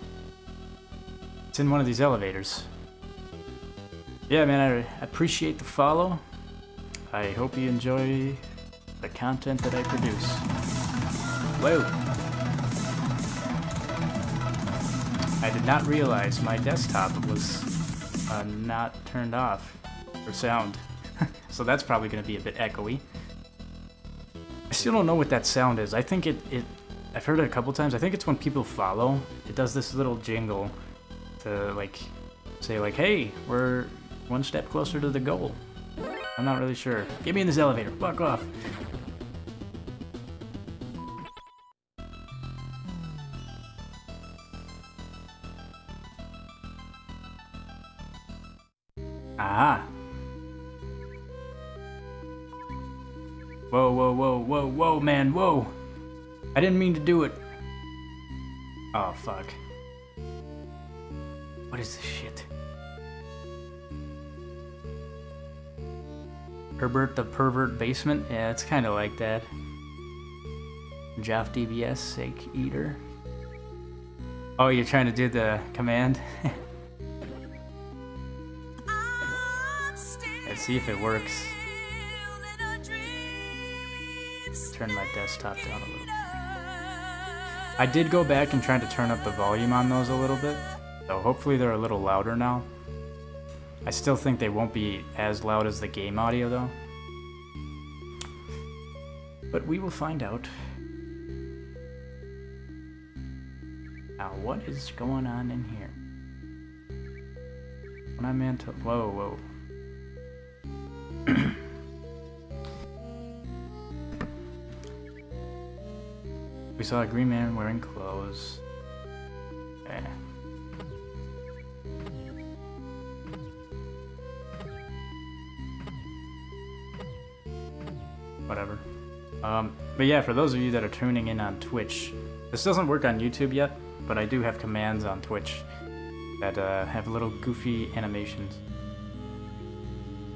It's in one of these elevators. Yeah, man, I appreciate the follow. I hope you enjoy the content that I produce. Whoa. I did not realize my desktop was uh, not turned off for sound. so that's probably going to be a bit echoey. I still don't know what that sound is. I think it, it, I've heard it a couple times. I think it's when people follow. It does this little jingle to like say like, hey, we're one step closer to the goal. I'm not really sure. Get me in this elevator. Fuck off. Pervert Basement? Yeah, it's kind of like that. Joff DBS, Snake Eater. Oh, you're trying to do the command? Let's see if it works. Turn my desktop down a little. I did go back and try to turn up the volume on those a little bit, so hopefully they're a little louder now. I still think they won't be as loud as the game audio though. But we will find out. Now, what is going on in here? When I meant to... Whoa, whoa. we saw a green man wearing clothes. Um, but yeah, for those of you that are tuning in on Twitch, this doesn't work on YouTube yet, but I do have commands on Twitch that uh, have little goofy animations.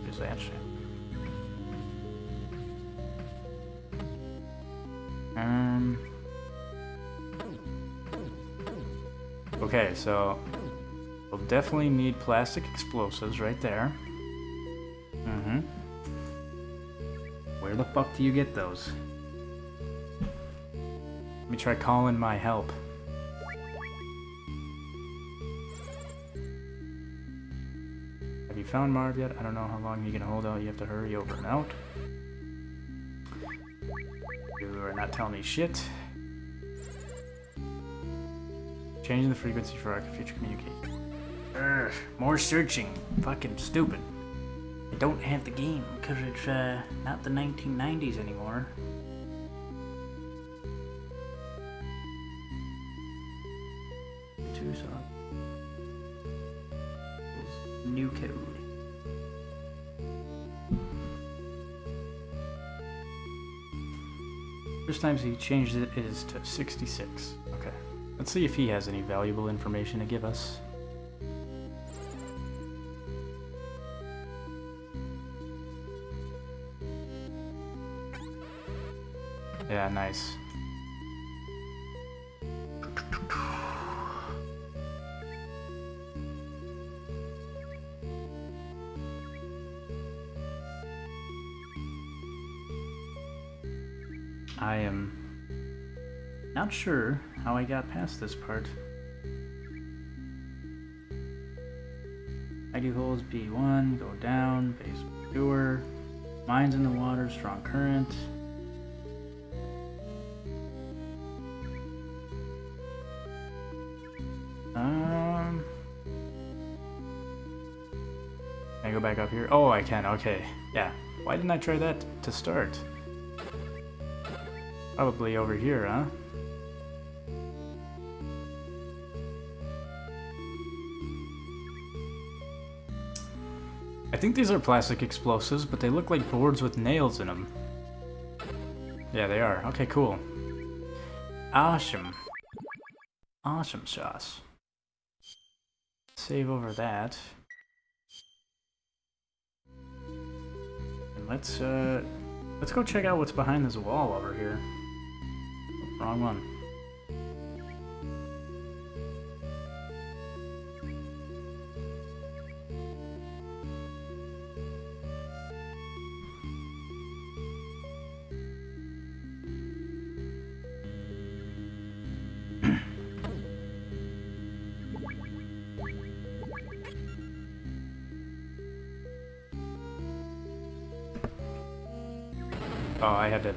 Is that shit? Um. Okay, so we'll definitely need plastic explosives right there. Fuck do you get those? Let me try calling my help. Have you you found Marv yet? I don't know how long you can hold out. You have to hurry over and out. You are not telling me shit. Changing the frequency for our future communication. Urgh, more searching. Fucking stupid. I don't have the game because it's uh, not the 1990s anymore. Two. New code. First time he changed it is to 66. Okay. Let's see if he has any valuable information to give us. Nice. I am not sure how I got past this part. I do holes B1, go down, base doer, mines in the water, strong current. Here? Oh, I can, okay. Yeah. Why didn't I try that to start? Probably over here, huh? I think these are plastic explosives, but they look like boards with nails in them. Yeah, they are. Okay, cool. Awesome. Awesome sauce. Save over that. Let's, uh, let's go check out what's behind this wall over here. Wrong one.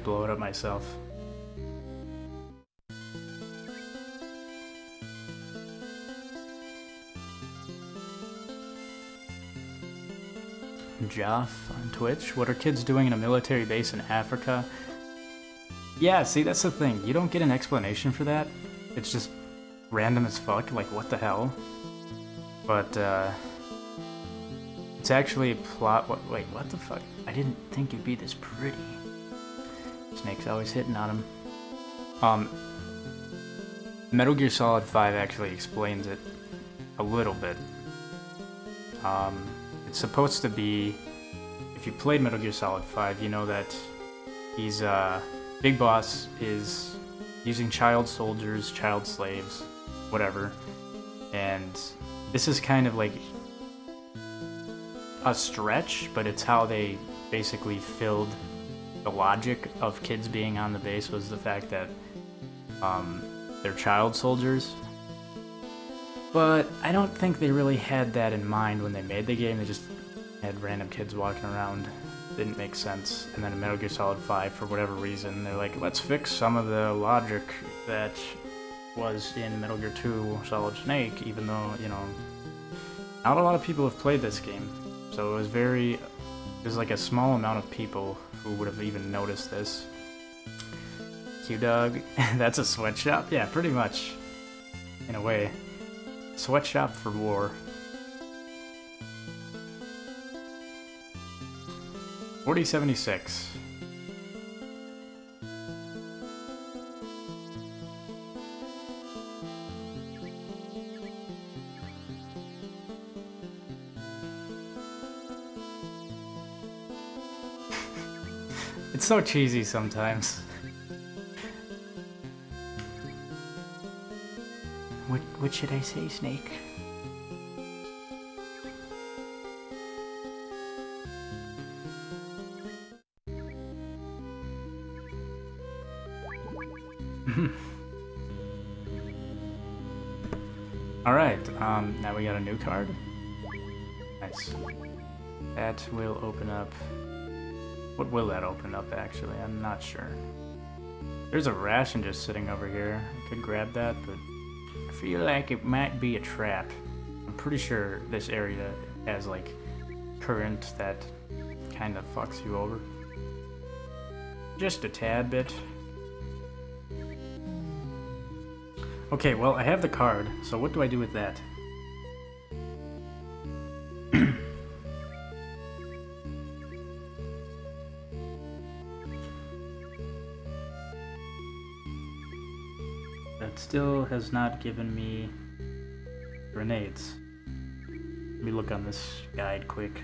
Blow it up myself. Joff on Twitch. What are kids doing in a military base in Africa? Yeah, see, that's the thing. You don't get an explanation for that. It's just random as fuck. Like, what the hell? But, uh... It's actually a plot. What, wait, what the fuck? I didn't think you'd be this pretty. Snake's always hitting on him. Um, Metal Gear Solid 5 actually explains it a little bit. Um, it's supposed to be, if you played Metal Gear Solid 5, you know that he's, uh, Big Boss is using child soldiers, child slaves, whatever. And this is kind of like a stretch, but it's how they basically filled the logic of kids being on the base was the fact that um, they're child soldiers. But I don't think they really had that in mind when they made the game. They just had random kids walking around. Didn't make sense. And then in Metal Gear Solid 5, for whatever reason, they're like, let's fix some of the logic that was in Metal Gear 2 Solid Snake, even though, you know, not a lot of people have played this game. So it was very, it was like a small amount of people who would have even noticed this. Q-Dog, that's a sweatshop? Yeah, pretty much, in a way. Sweatshop for war. Forty seventy six. So cheesy sometimes. What what should I say, Snake? All right. Um. Now we got a new card. Nice. That will open up... What will that open up, actually? I'm not sure. There's a ration just sitting over here. I could grab that, but I feel like it might be a trap. I'm pretty sure this area has, like, current that kind of fucks you over. Just a tad bit. Okay, well, I have the card, so what do I do with that? Has not given me grenades. Let me look on this guide quick.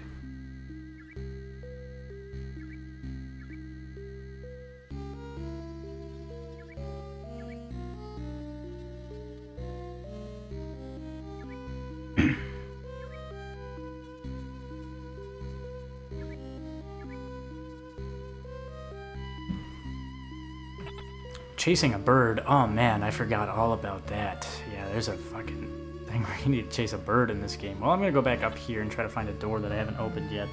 Chasing a bird. Oh man, I forgot all about that. Yeah, there's a fucking thing where you need to chase a bird in this game. Well, I'm gonna go back up here and try to find a door that I haven't opened yet.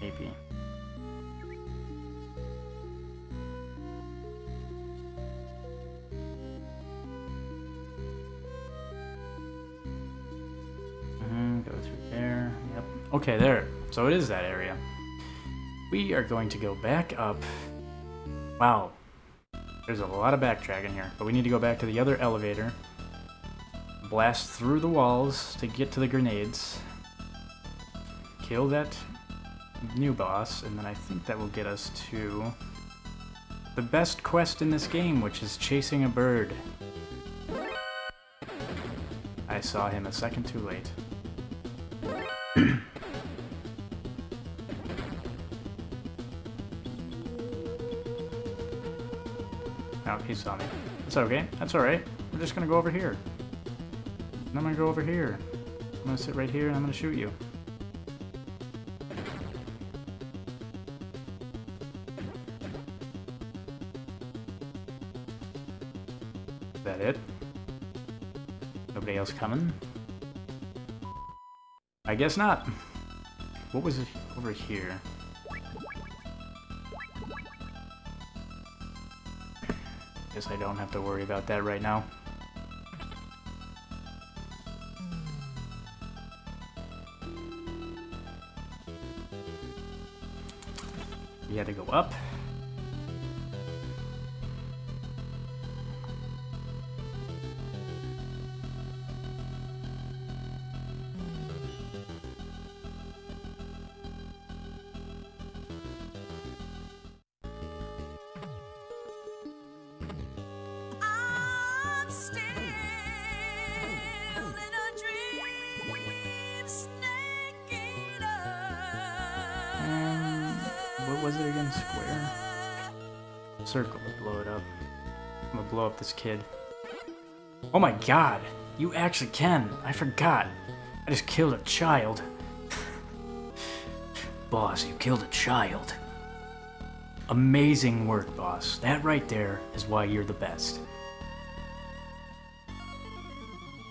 Maybe. Mm-hmm, go through there. Yep. Okay, there. So it is that area. We are going to go back up. Wow, there's a lot of backtracking here, but we need to go back to the other elevator. Blast through the walls to get to the grenades. Kill that new boss, and then I think that will get us to the best quest in this game, which is chasing a bird. I saw him a second too late. Saw me. It's okay. That's alright. We're just gonna go over here. And I'm gonna go over here. I'm gonna sit right here and I'm gonna shoot you. Is that it? Nobody else coming? I guess not. What was over here? Guess I don't have to worry about that right now. You had to go up. This kid. Oh my god! You actually can! I forgot! I just killed a child. boss, you killed a child. Amazing work, boss. That right there is why you're the best.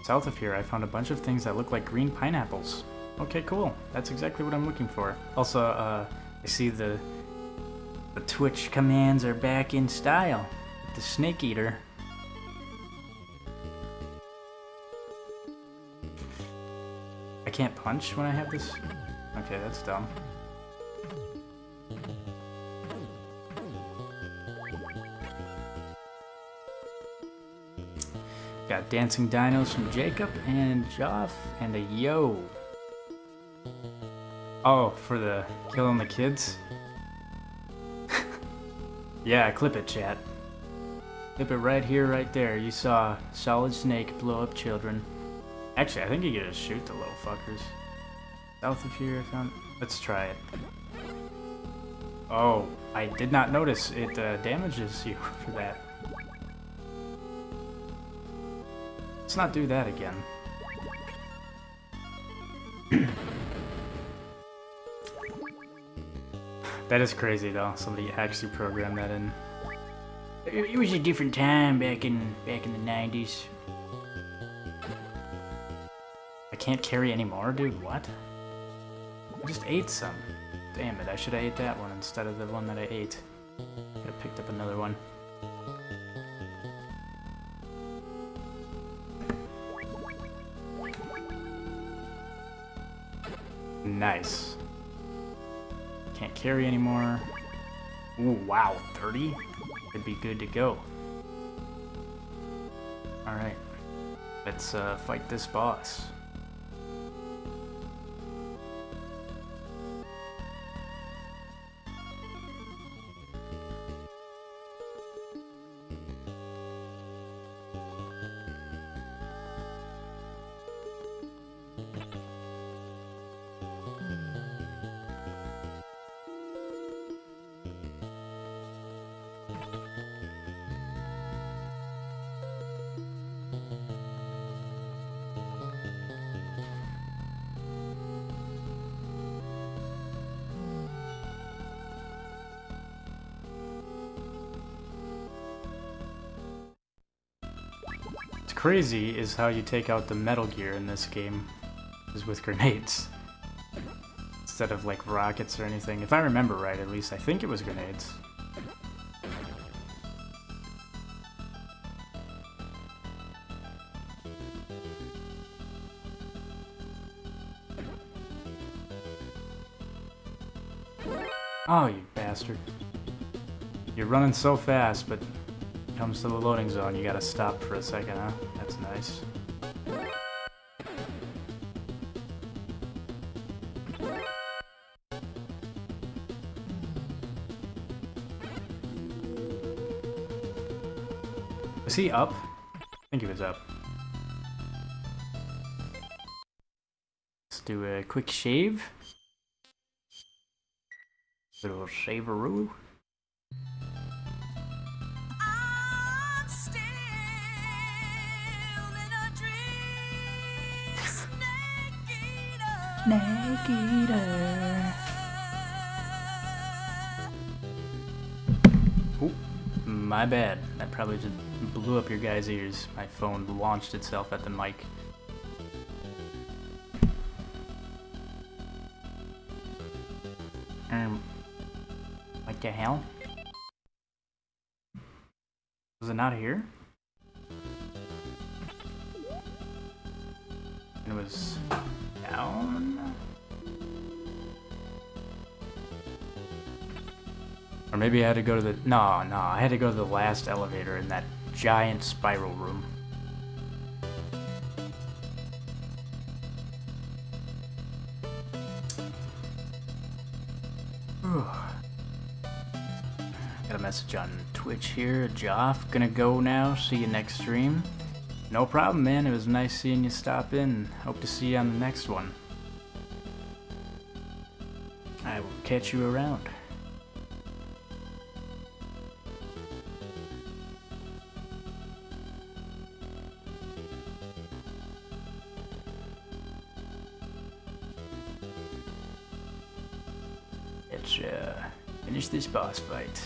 South of here, I found a bunch of things that look like green pineapples. Okay, cool. That's exactly what I'm looking for. Also, uh, I see the the Twitch commands are back in style. The Snake Eater. Can't punch when I have this? Okay, that's dumb. Got Dancing Dinos from Jacob and Joff and a Yo. Oh, for the killing the kids? Yeah, clip it, chat. Clip it right here, right there. You saw Solid Snake blow up children. Actually, I think you can just shoot the little fuckers. South of here, I found... Let's try it. Oh, I did not notice. It uh, damages you for that. Let's not do that again. That is crazy though. Somebody actually programmed that in. It was a different time back in back in the 90s. Can't carry anymore, dude. What? I just ate some. Damn it, I should have ate that one instead of the one that I ate. Could have picked up another one. Nice. Can't carry anymore. Ooh, wow, 30? Could be good to go. Alright. Let's uh, fight this boss. Crazy is how you take out the Metal Gear in this game, is with grenades. Instead of like rockets or anything. If I remember right, at least, I think it was grenades. Oh, you bastard. You're running so fast, but comes to the loading zone, you gotta stop for a second, huh? Nice. Was he up? I think he was up. Let's do a quick shave. Little shaveroo. Snake Eater. Oh, my bad. That probably just blew up your guys' ears. My phone launched itself at the mic. Um, what the hell? Was it not here? It was down? Or maybe I had to go to the... No, no, I had to go to the last elevator in that giant spiral room. Got a message on Twitch here. Joff, gonna go now. See you next stream. No problem, man. It was nice seeing you stop in. Hope to see you on the next one. I will catch you around. Let's uh, finish this boss fight.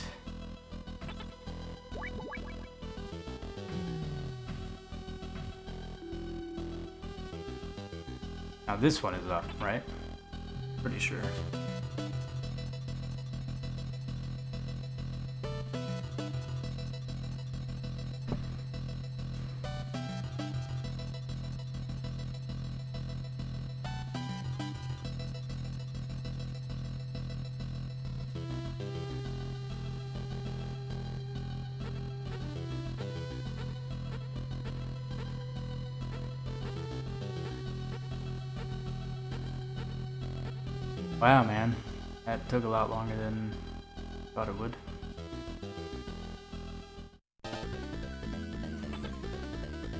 This one is up, right? Pretty sure. Took a lot longer than I thought it would.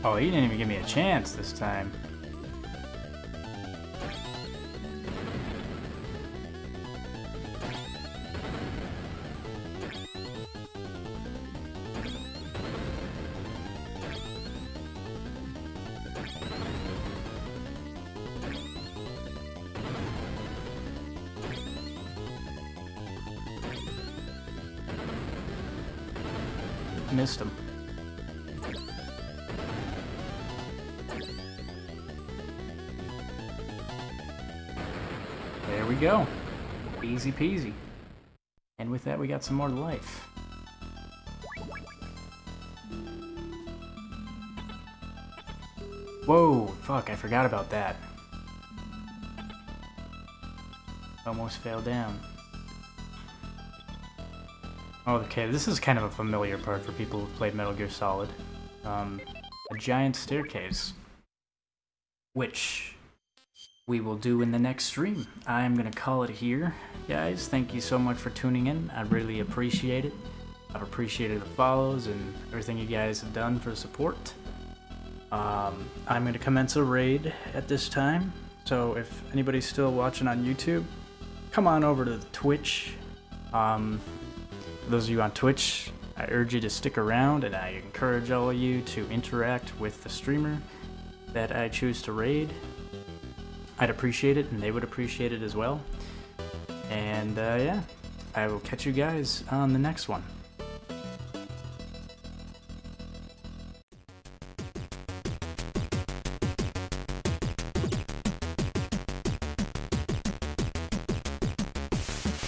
Oh, he didn't even give me a chance this time. Easy peasy. And with that, we got some more life. Whoa, fuck, I forgot about that. Almost fell down. Okay, this is kind of a familiar part for people who've played Metal Gear Solid. Um, a giant staircase. Which we will do in the next stream. I am going to call it here. Guys, thank you so much for tuning in. I really appreciate it. I've appreciated the follows and everything you guys have done for support. Um, I'm going to commence a raid at this time. So if anybody's still watching on YouTube, come on over to Twitch. Um, those of you on Twitch, I urge you to stick around and I encourage all of you to interact with the streamer that I choose to raid. I'd appreciate it and they would appreciate it as well. And uh, yeah, I will catch you guys on the next one.